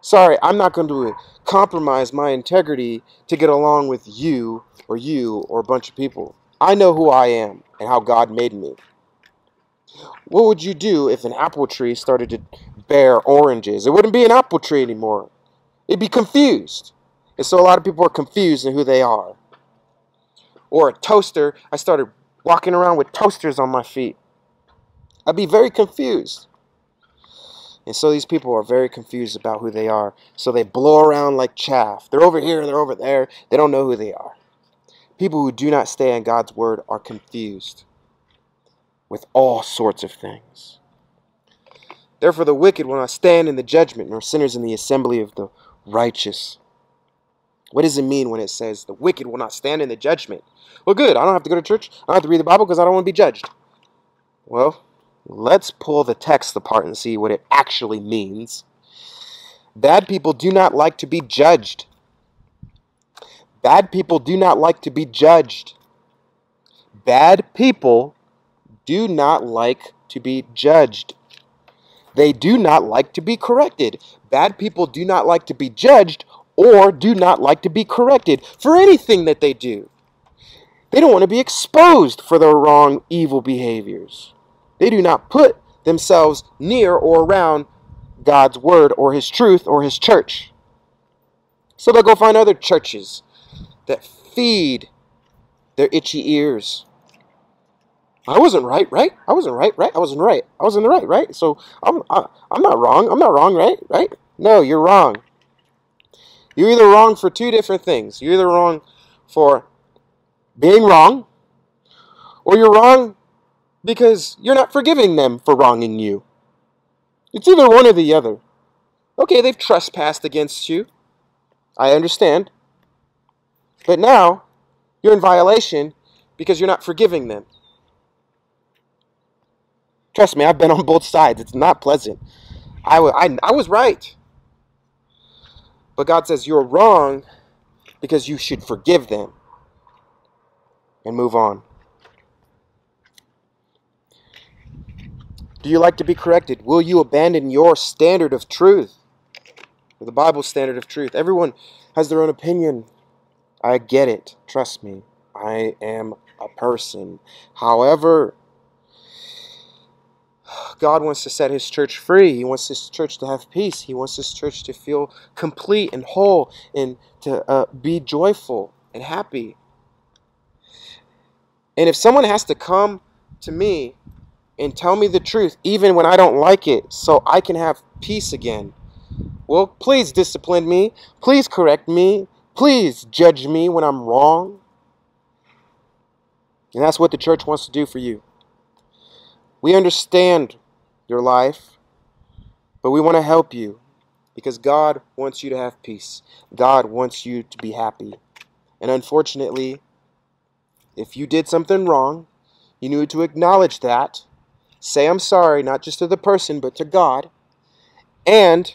Sorry, I'm not going to compromise my integrity to get along with you or you or a bunch of people. I know who I am and how God made me. What would you do if an apple tree started to bear oranges? It wouldn't be an apple tree anymore. It'd be confused. And so a lot of people are confused in who they are. Or a toaster, I started walking around with toasters on my feet. I'd be very confused. And so these people are very confused about who they are. So they blow around like chaff. They're over here, they're over there. They don't know who they are. People who do not stay in God's word are confused with all sorts of things. Therefore, the wicked will not stand in the judgment, nor sinners in the assembly of the righteous. What does it mean when it says the wicked will not stand in the judgment? Well, good. I don't have to go to church. I don't have to read the Bible because I don't want to be judged. Well, Let's pull the text apart and see what it actually means. Bad people do not like to be judged. Bad people do not like to be judged. Bad people do not like to be judged. They do not like to be corrected. Bad people do not like to be judged or do not like to be corrected for anything that they do. They don't want to be exposed for their wrong, evil behaviors. They do not put themselves near or around God's word or his truth or his church. So they'll go find other churches that feed their itchy ears. I wasn't right, right? I wasn't right, right? I wasn't right. I was in the right, right? So I'm I, am i am not wrong. I'm not wrong, right? Right? No, you're wrong. You're either wrong for two different things. You're either wrong for being wrong, or you're wrong because you're not forgiving them for wronging you. It's either one or the other. Okay, they've trespassed against you. I understand. But now, you're in violation because you're not forgiving them. Trust me, I've been on both sides. It's not pleasant. I, I, I was right. But God says you're wrong because you should forgive them and move on. Do you like to be corrected? Will you abandon your standard of truth? The Bible standard of truth. Everyone has their own opinion. I get it. Trust me. I am a person. However, God wants to set His church free. He wants His church to have peace. He wants His church to feel complete and whole and to uh, be joyful and happy. And if someone has to come to me and tell me the truth, even when I don't like it, so I can have peace again, well, please discipline me. Please correct me. Please judge me when I'm wrong. And that's what the church wants to do for you. We understand your life, but we want to help you because God wants you to have peace. God wants you to be happy. And unfortunately, if you did something wrong, you need to acknowledge that. Say I'm sorry, not just to the person, but to God. And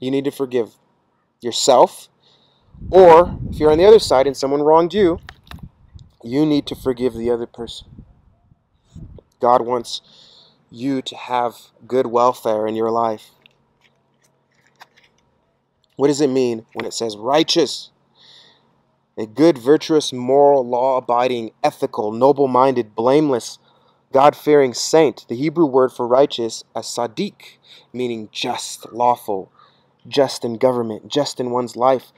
you need to forgive yourself. Or if you're on the other side and someone wronged you, you need to forgive the other person. God wants you to have good welfare in your life. What does it mean when it says righteous? A good, virtuous, moral, law abiding, ethical, noble minded, blameless, God fearing saint. The Hebrew word for righteous is sadiq, meaning just, lawful, just in government, just in one's life,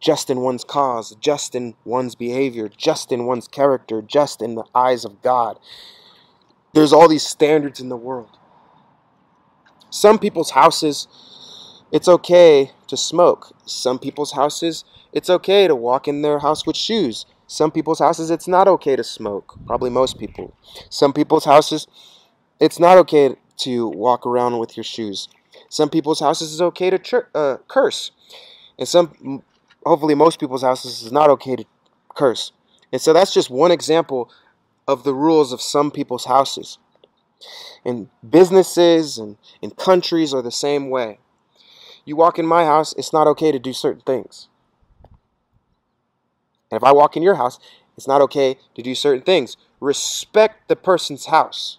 just in one's cause, just in one's behavior, just in one's character, just in the eyes of God. There's all these standards in the world. Some people's houses, it's okay to smoke. Some people's houses, it's okay to walk in their house with shoes. Some people's houses, it's not okay to smoke. Probably most people. Some people's houses, it's not okay to walk around with your shoes. Some people's houses, it's okay to uh, curse. And some hopefully most people's houses is not okay to curse. And so that's just one example of the rules of some people's houses. And businesses and, and countries are the same way. You walk in my house, it's not okay to do certain things. And if I walk in your house, it's not okay to do certain things. Respect the person's house.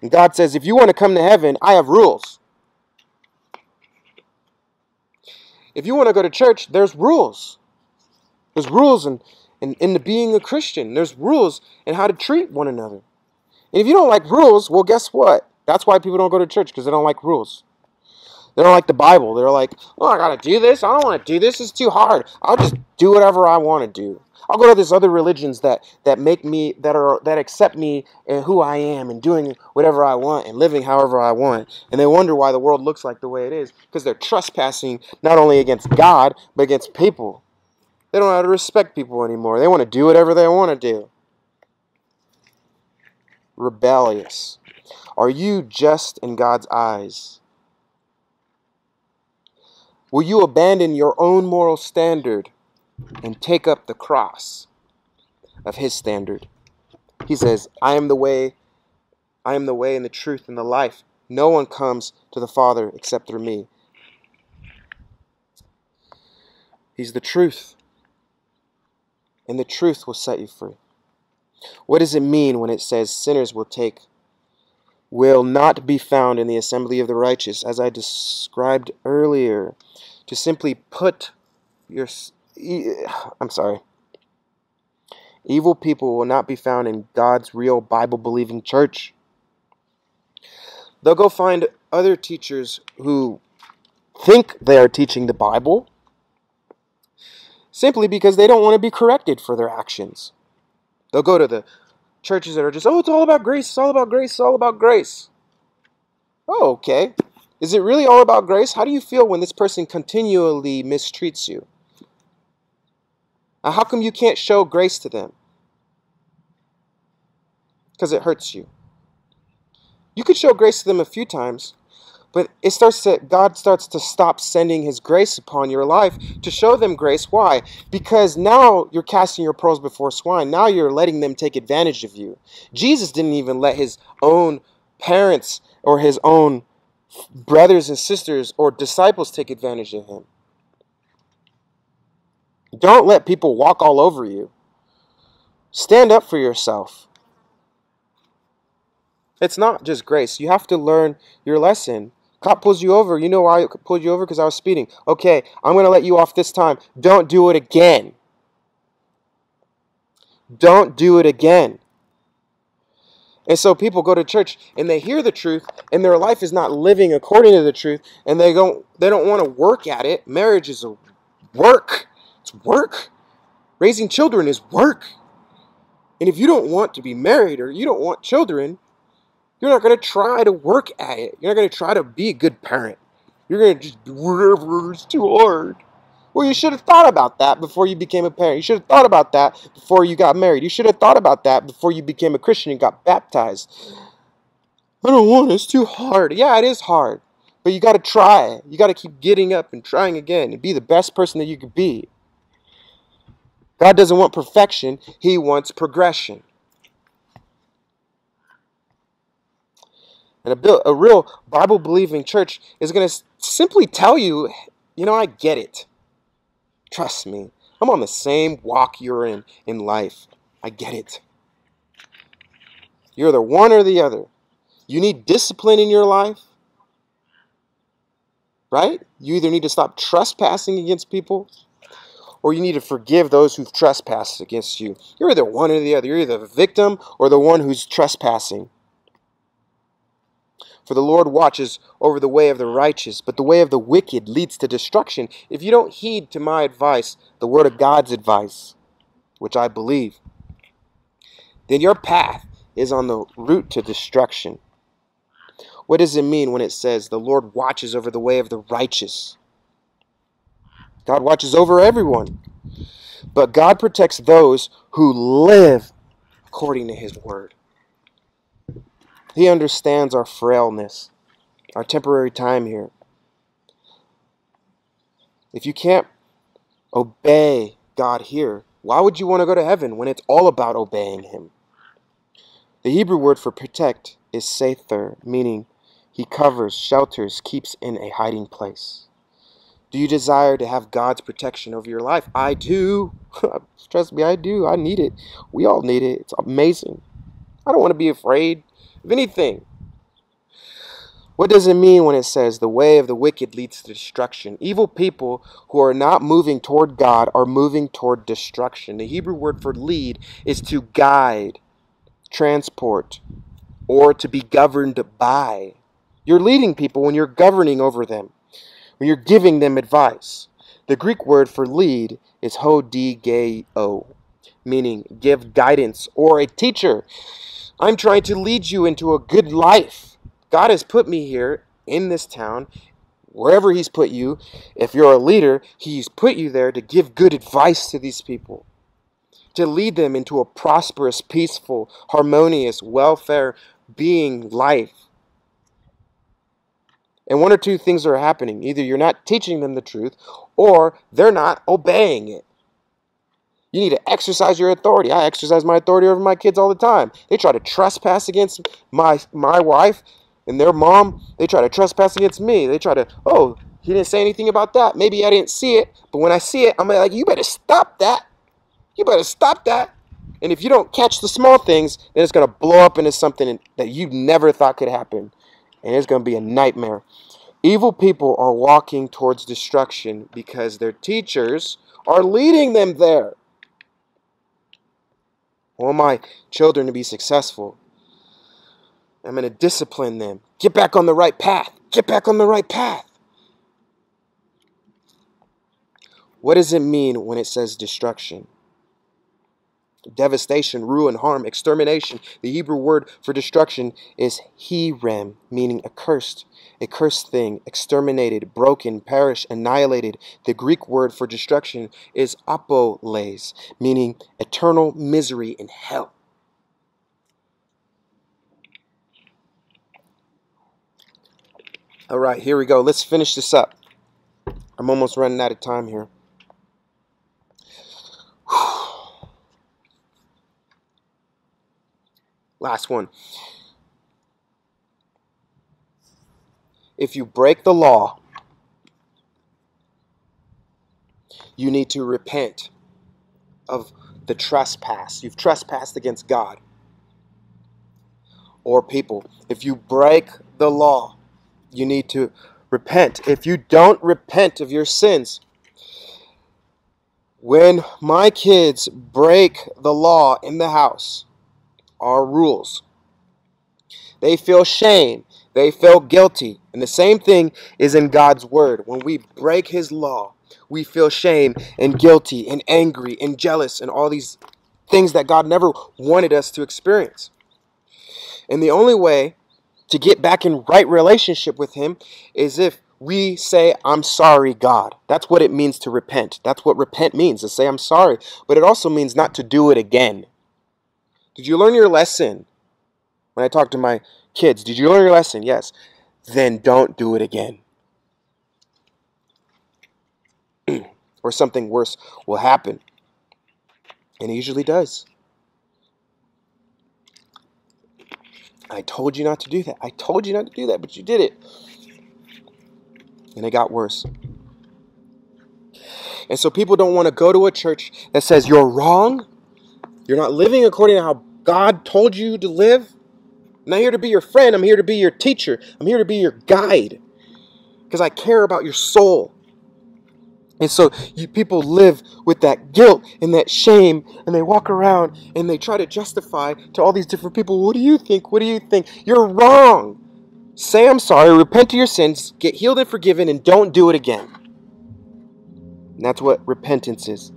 And God says, if you want to come to heaven, I have rules. If you want to go to church, there's rules. There's rules in, in, in the being a Christian. There's rules in how to treat one another. And if you don't like rules, well, guess what? That's why people don't go to church, because they don't like rules. They don't like the Bible. They're like, oh, I got to do this. I don't want to do this. It's too hard. I'll just do whatever I want to do. I'll go to these other religions that, that make me, that are, that accept me and who I am and doing whatever I want and living however I want. And they wonder why the world looks like the way it is because they're trespassing not only against God, but against people. They don't know how to respect people anymore. They want to do whatever they want to do. Rebellious. Are you just in God's eyes? Will you abandon your own moral standard and take up the cross of his standard? He says, I am the way, I am the way and the truth and the life. No one comes to the Father except through me. He's the truth. And the truth will set you free. What does it mean when it says sinners will take will not be found in the assembly of the righteous, as I described earlier. To simply put your. I'm sorry. Evil people will not be found in God's real Bible believing church. They'll go find other teachers who think they are teaching the Bible simply because they don't want to be corrected for their actions. They'll go to the churches that are just, oh, it's all about grace, it's all about grace, it's all about grace. Oh, okay. Is it really all about grace? How do you feel when this person continually mistreats you? Now, how come you can't show grace to them? Because it hurts you. You could show grace to them a few times, but it starts to God starts to stop sending his grace upon your life to show them grace. Why? Because now you're casting your pearls before swine. Now you're letting them take advantage of you. Jesus didn't even let his own parents or his own brothers and sisters or disciples take advantage of him. Don't let people walk all over you. Stand up for yourself. It's not just grace. You have to learn your lesson. Cop pulls you over. You know why I pulled you over? Because I was speeding. Okay, I'm going to let you off this time. Don't do it again. Don't do it again. And so people go to church and they hear the truth and their life is not living according to the truth and they don't they don't want to work at it. Marriage is a work. It's work. Raising children is work. And if you don't want to be married or you don't want children, you're not going to try to work at it. You're not going to try to be a good parent. You're going to just do whatever. It's too hard. Well, you should have thought about that before you became a parent. You should have thought about that before you got married. You should have thought about that before you became a Christian and got baptized. I don't want it. It's too hard. Yeah, it is hard. But you got to try. You got to keep getting up and trying again and be the best person that you could be. God doesn't want perfection, He wants progression. And a, a real Bible believing church is going to simply tell you, you know, I get it. Trust me. I'm on the same walk you're in in life. I get it. You're the one or the other. You need discipline in your life, right? You either need to stop trespassing against people or you need to forgive those who've trespassed against you. You're either one or the other. You're either the victim or the one who's trespassing. For the Lord watches over the way of the righteous, but the way of the wicked leads to destruction. If you don't heed to my advice, the word of God's advice, which I believe, then your path is on the route to destruction. What does it mean when it says the Lord watches over the way of the righteous? God watches over everyone. But God protects those who live according to his word. He understands our frailness, our temporary time here. If you can't obey God here, why would you want to go to heaven when it's all about obeying Him? The Hebrew word for protect is sether, meaning he covers, shelters, keeps in a hiding place. Do you desire to have God's protection over your life? I do. [laughs] Trust me, I do. I need it. We all need it. It's amazing. I don't want to be afraid of anything. What does it mean when it says the way of the wicked leads to destruction? Evil people who are not moving toward God are moving toward destruction. The Hebrew word for lead is to guide, transport, or to be governed by. You're leading people when you're governing over them, when you're giving them advice. The Greek word for lead is hodigeo, meaning give guidance, or a teacher. I'm trying to lead you into a good life. God has put me here in this town, wherever He's put you. If you're a leader, He's put you there to give good advice to these people, to lead them into a prosperous, peaceful, harmonious, welfare being life. And one or two things are happening. Either you're not teaching them the truth, or they're not obeying it. You need to exercise your authority. I exercise my authority over my kids all the time. They try to trespass against my my wife and their mom. They try to trespass against me. They try to, oh, he didn't say anything about that. Maybe I didn't see it, but when I see it, I'm like, you better stop that. You better stop that. And if you don't catch the small things, then it's going to blow up into something that you never thought could happen. And it's going to be a nightmare. Evil people are walking towards destruction because their teachers are leading them there. I want my children to be successful. I'm going to discipline them. Get back on the right path. Get back on the right path. What does it mean when it says destruction? Devastation, ruin, harm, extermination. The Hebrew word for destruction is herem, meaning accursed, a cursed thing, exterminated, broken, perished, annihilated. The Greek word for destruction is apoles, meaning eternal misery in hell. All right, here we go. Let's finish this up. I'm almost running out of time here. Last one. if you break the law, you need to repent of the trespass. You've trespassed against God or people. If you break the law, you need to repent. If you don't repent of your sins, when my kids break the law in the house, our rules, they feel shame, they feel guilty. And the same thing is in God's word. When we break his law, we feel shame and guilty and angry and jealous and all these things that God never wanted us to experience. And the only way to get back in right relationship with Him is if we say, I'm sorry, God. That's what it means to repent. That's what repent means, to say, I'm sorry. But it also means not to do it again. Did you learn your lesson? When I talk to my kids, did you learn your lesson? Yes. Then don't do it again. [clears throat] or something worse will happen. And it usually does. I told you not to do that. I told you not to do that, but you did it. And it got worse. And so people don't want to go to a church that says you're wrong. You're not living according to how God told you to live. I'm not here to be your friend. I'm here to be your teacher. I'm here to be your guide. Because I care about your soul. And so you people live with that guilt and that shame, and they walk around and they try to justify to all these different people, what do you think? What do you think? You're wrong. Say I'm sorry, repent of your sins, get healed and forgiven, and don't do it again. And that's what repentance is.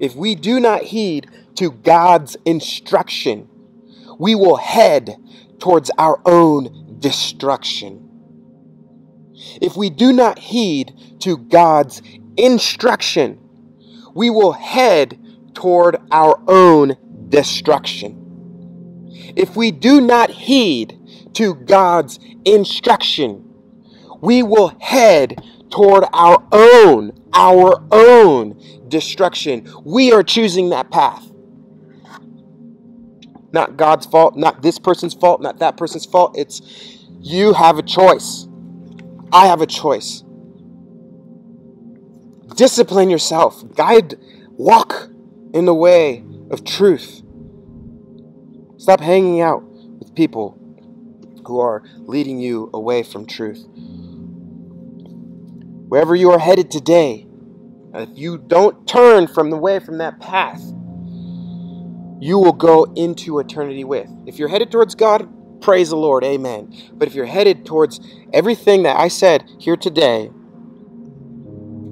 If we do not heed to God's instruction, we will head towards our own destruction. If we do not heed to God's instruction, we will head toward our own destruction. If we do not heed to God's instruction, we will head toward our own, our own destruction. We are choosing that path. Not God's fault, not this person's fault, not that person's fault. It's you have a choice. I have a choice. Discipline yourself. Guide, walk in the way of truth. Stop hanging out with people who are leading you away from truth. Wherever you are headed today, if you don't turn from the way from that path, you will go into eternity with. If you're headed towards God, praise the Lord, amen. But if you're headed towards everything that I said here today,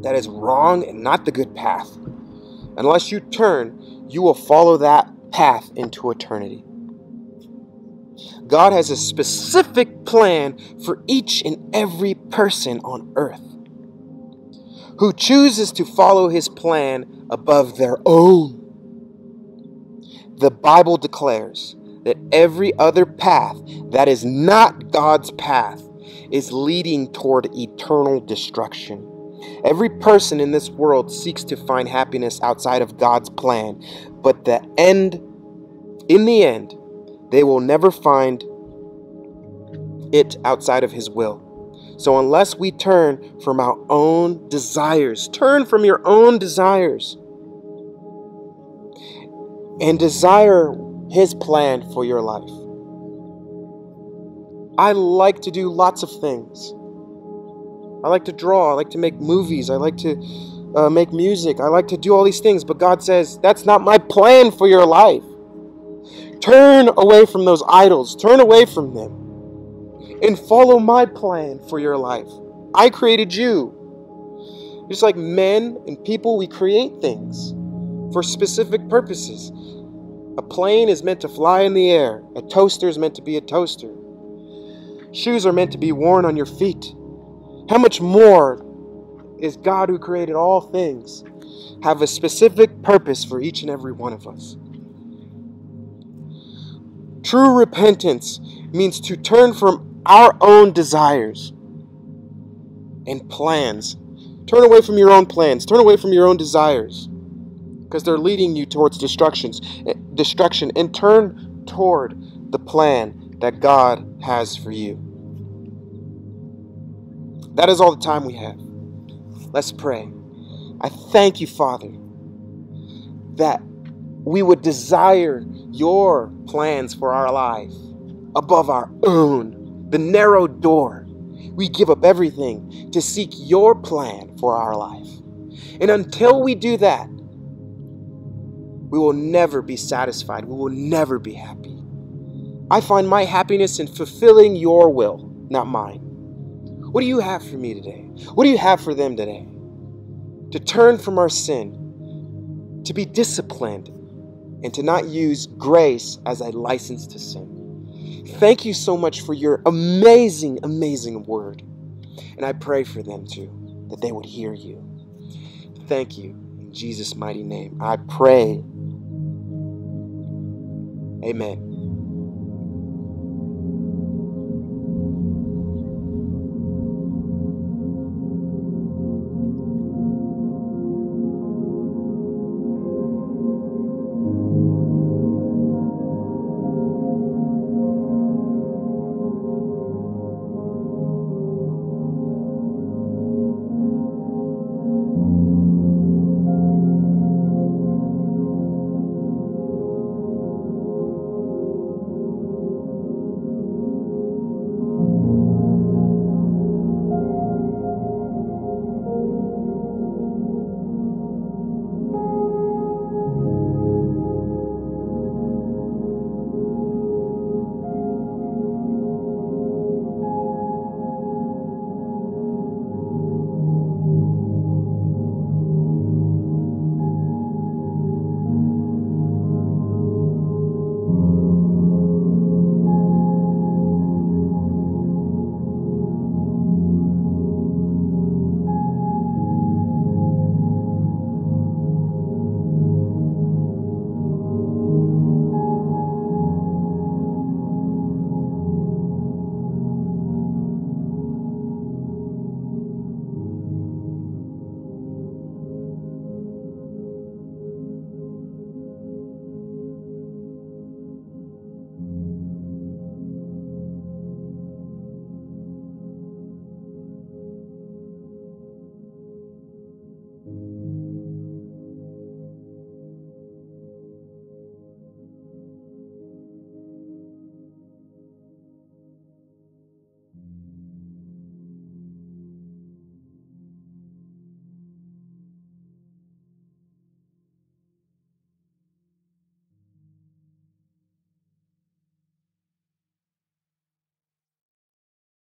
that is wrong and not the good path, unless you turn, you will follow that path into eternity. God has a specific plan for each and every person on earth who chooses to follow his plan above their own. The Bible declares that every other path that is not God's path is leading toward eternal destruction. Every person in this world seeks to find happiness outside of God's plan, but the end in the end, they will never find it outside of his will. So unless we turn from our own desires, turn from your own desires and desire his plan for your life. I like to do lots of things. I like to draw. I like to make movies. I like to uh, make music. I like to do all these things. But God says, that's not my plan for your life. Turn away from those idols. Turn away from them. And follow my plan for your life. I created you. Just like men and people, we create things for specific purposes. A plane is meant to fly in the air. A toaster is meant to be a toaster. Shoes are meant to be worn on your feet. How much more is God who created all things have a specific purpose for each and every one of us? True repentance means to turn from our own desires and plans. Turn away from your own plans. Turn away from your own desires because they're leading you towards destructions, eh, destruction, and turn toward the plan that God has for you. That is all the time we have. Let's pray. I thank you, Father, that we would desire your plans for our life above our own, the narrow door. We give up everything to seek your plan for our life. And until we do that, we will never be satisfied. We will never be happy. I find my happiness in fulfilling your will, not mine. What do you have for me today? What do you have for them today? To turn from our sin, to be disciplined, and to not use grace as a license to sin. Thank you so much for your amazing, amazing word. And I pray for them too, that they would hear you. Thank you. In Jesus' mighty name, I pray. Amen.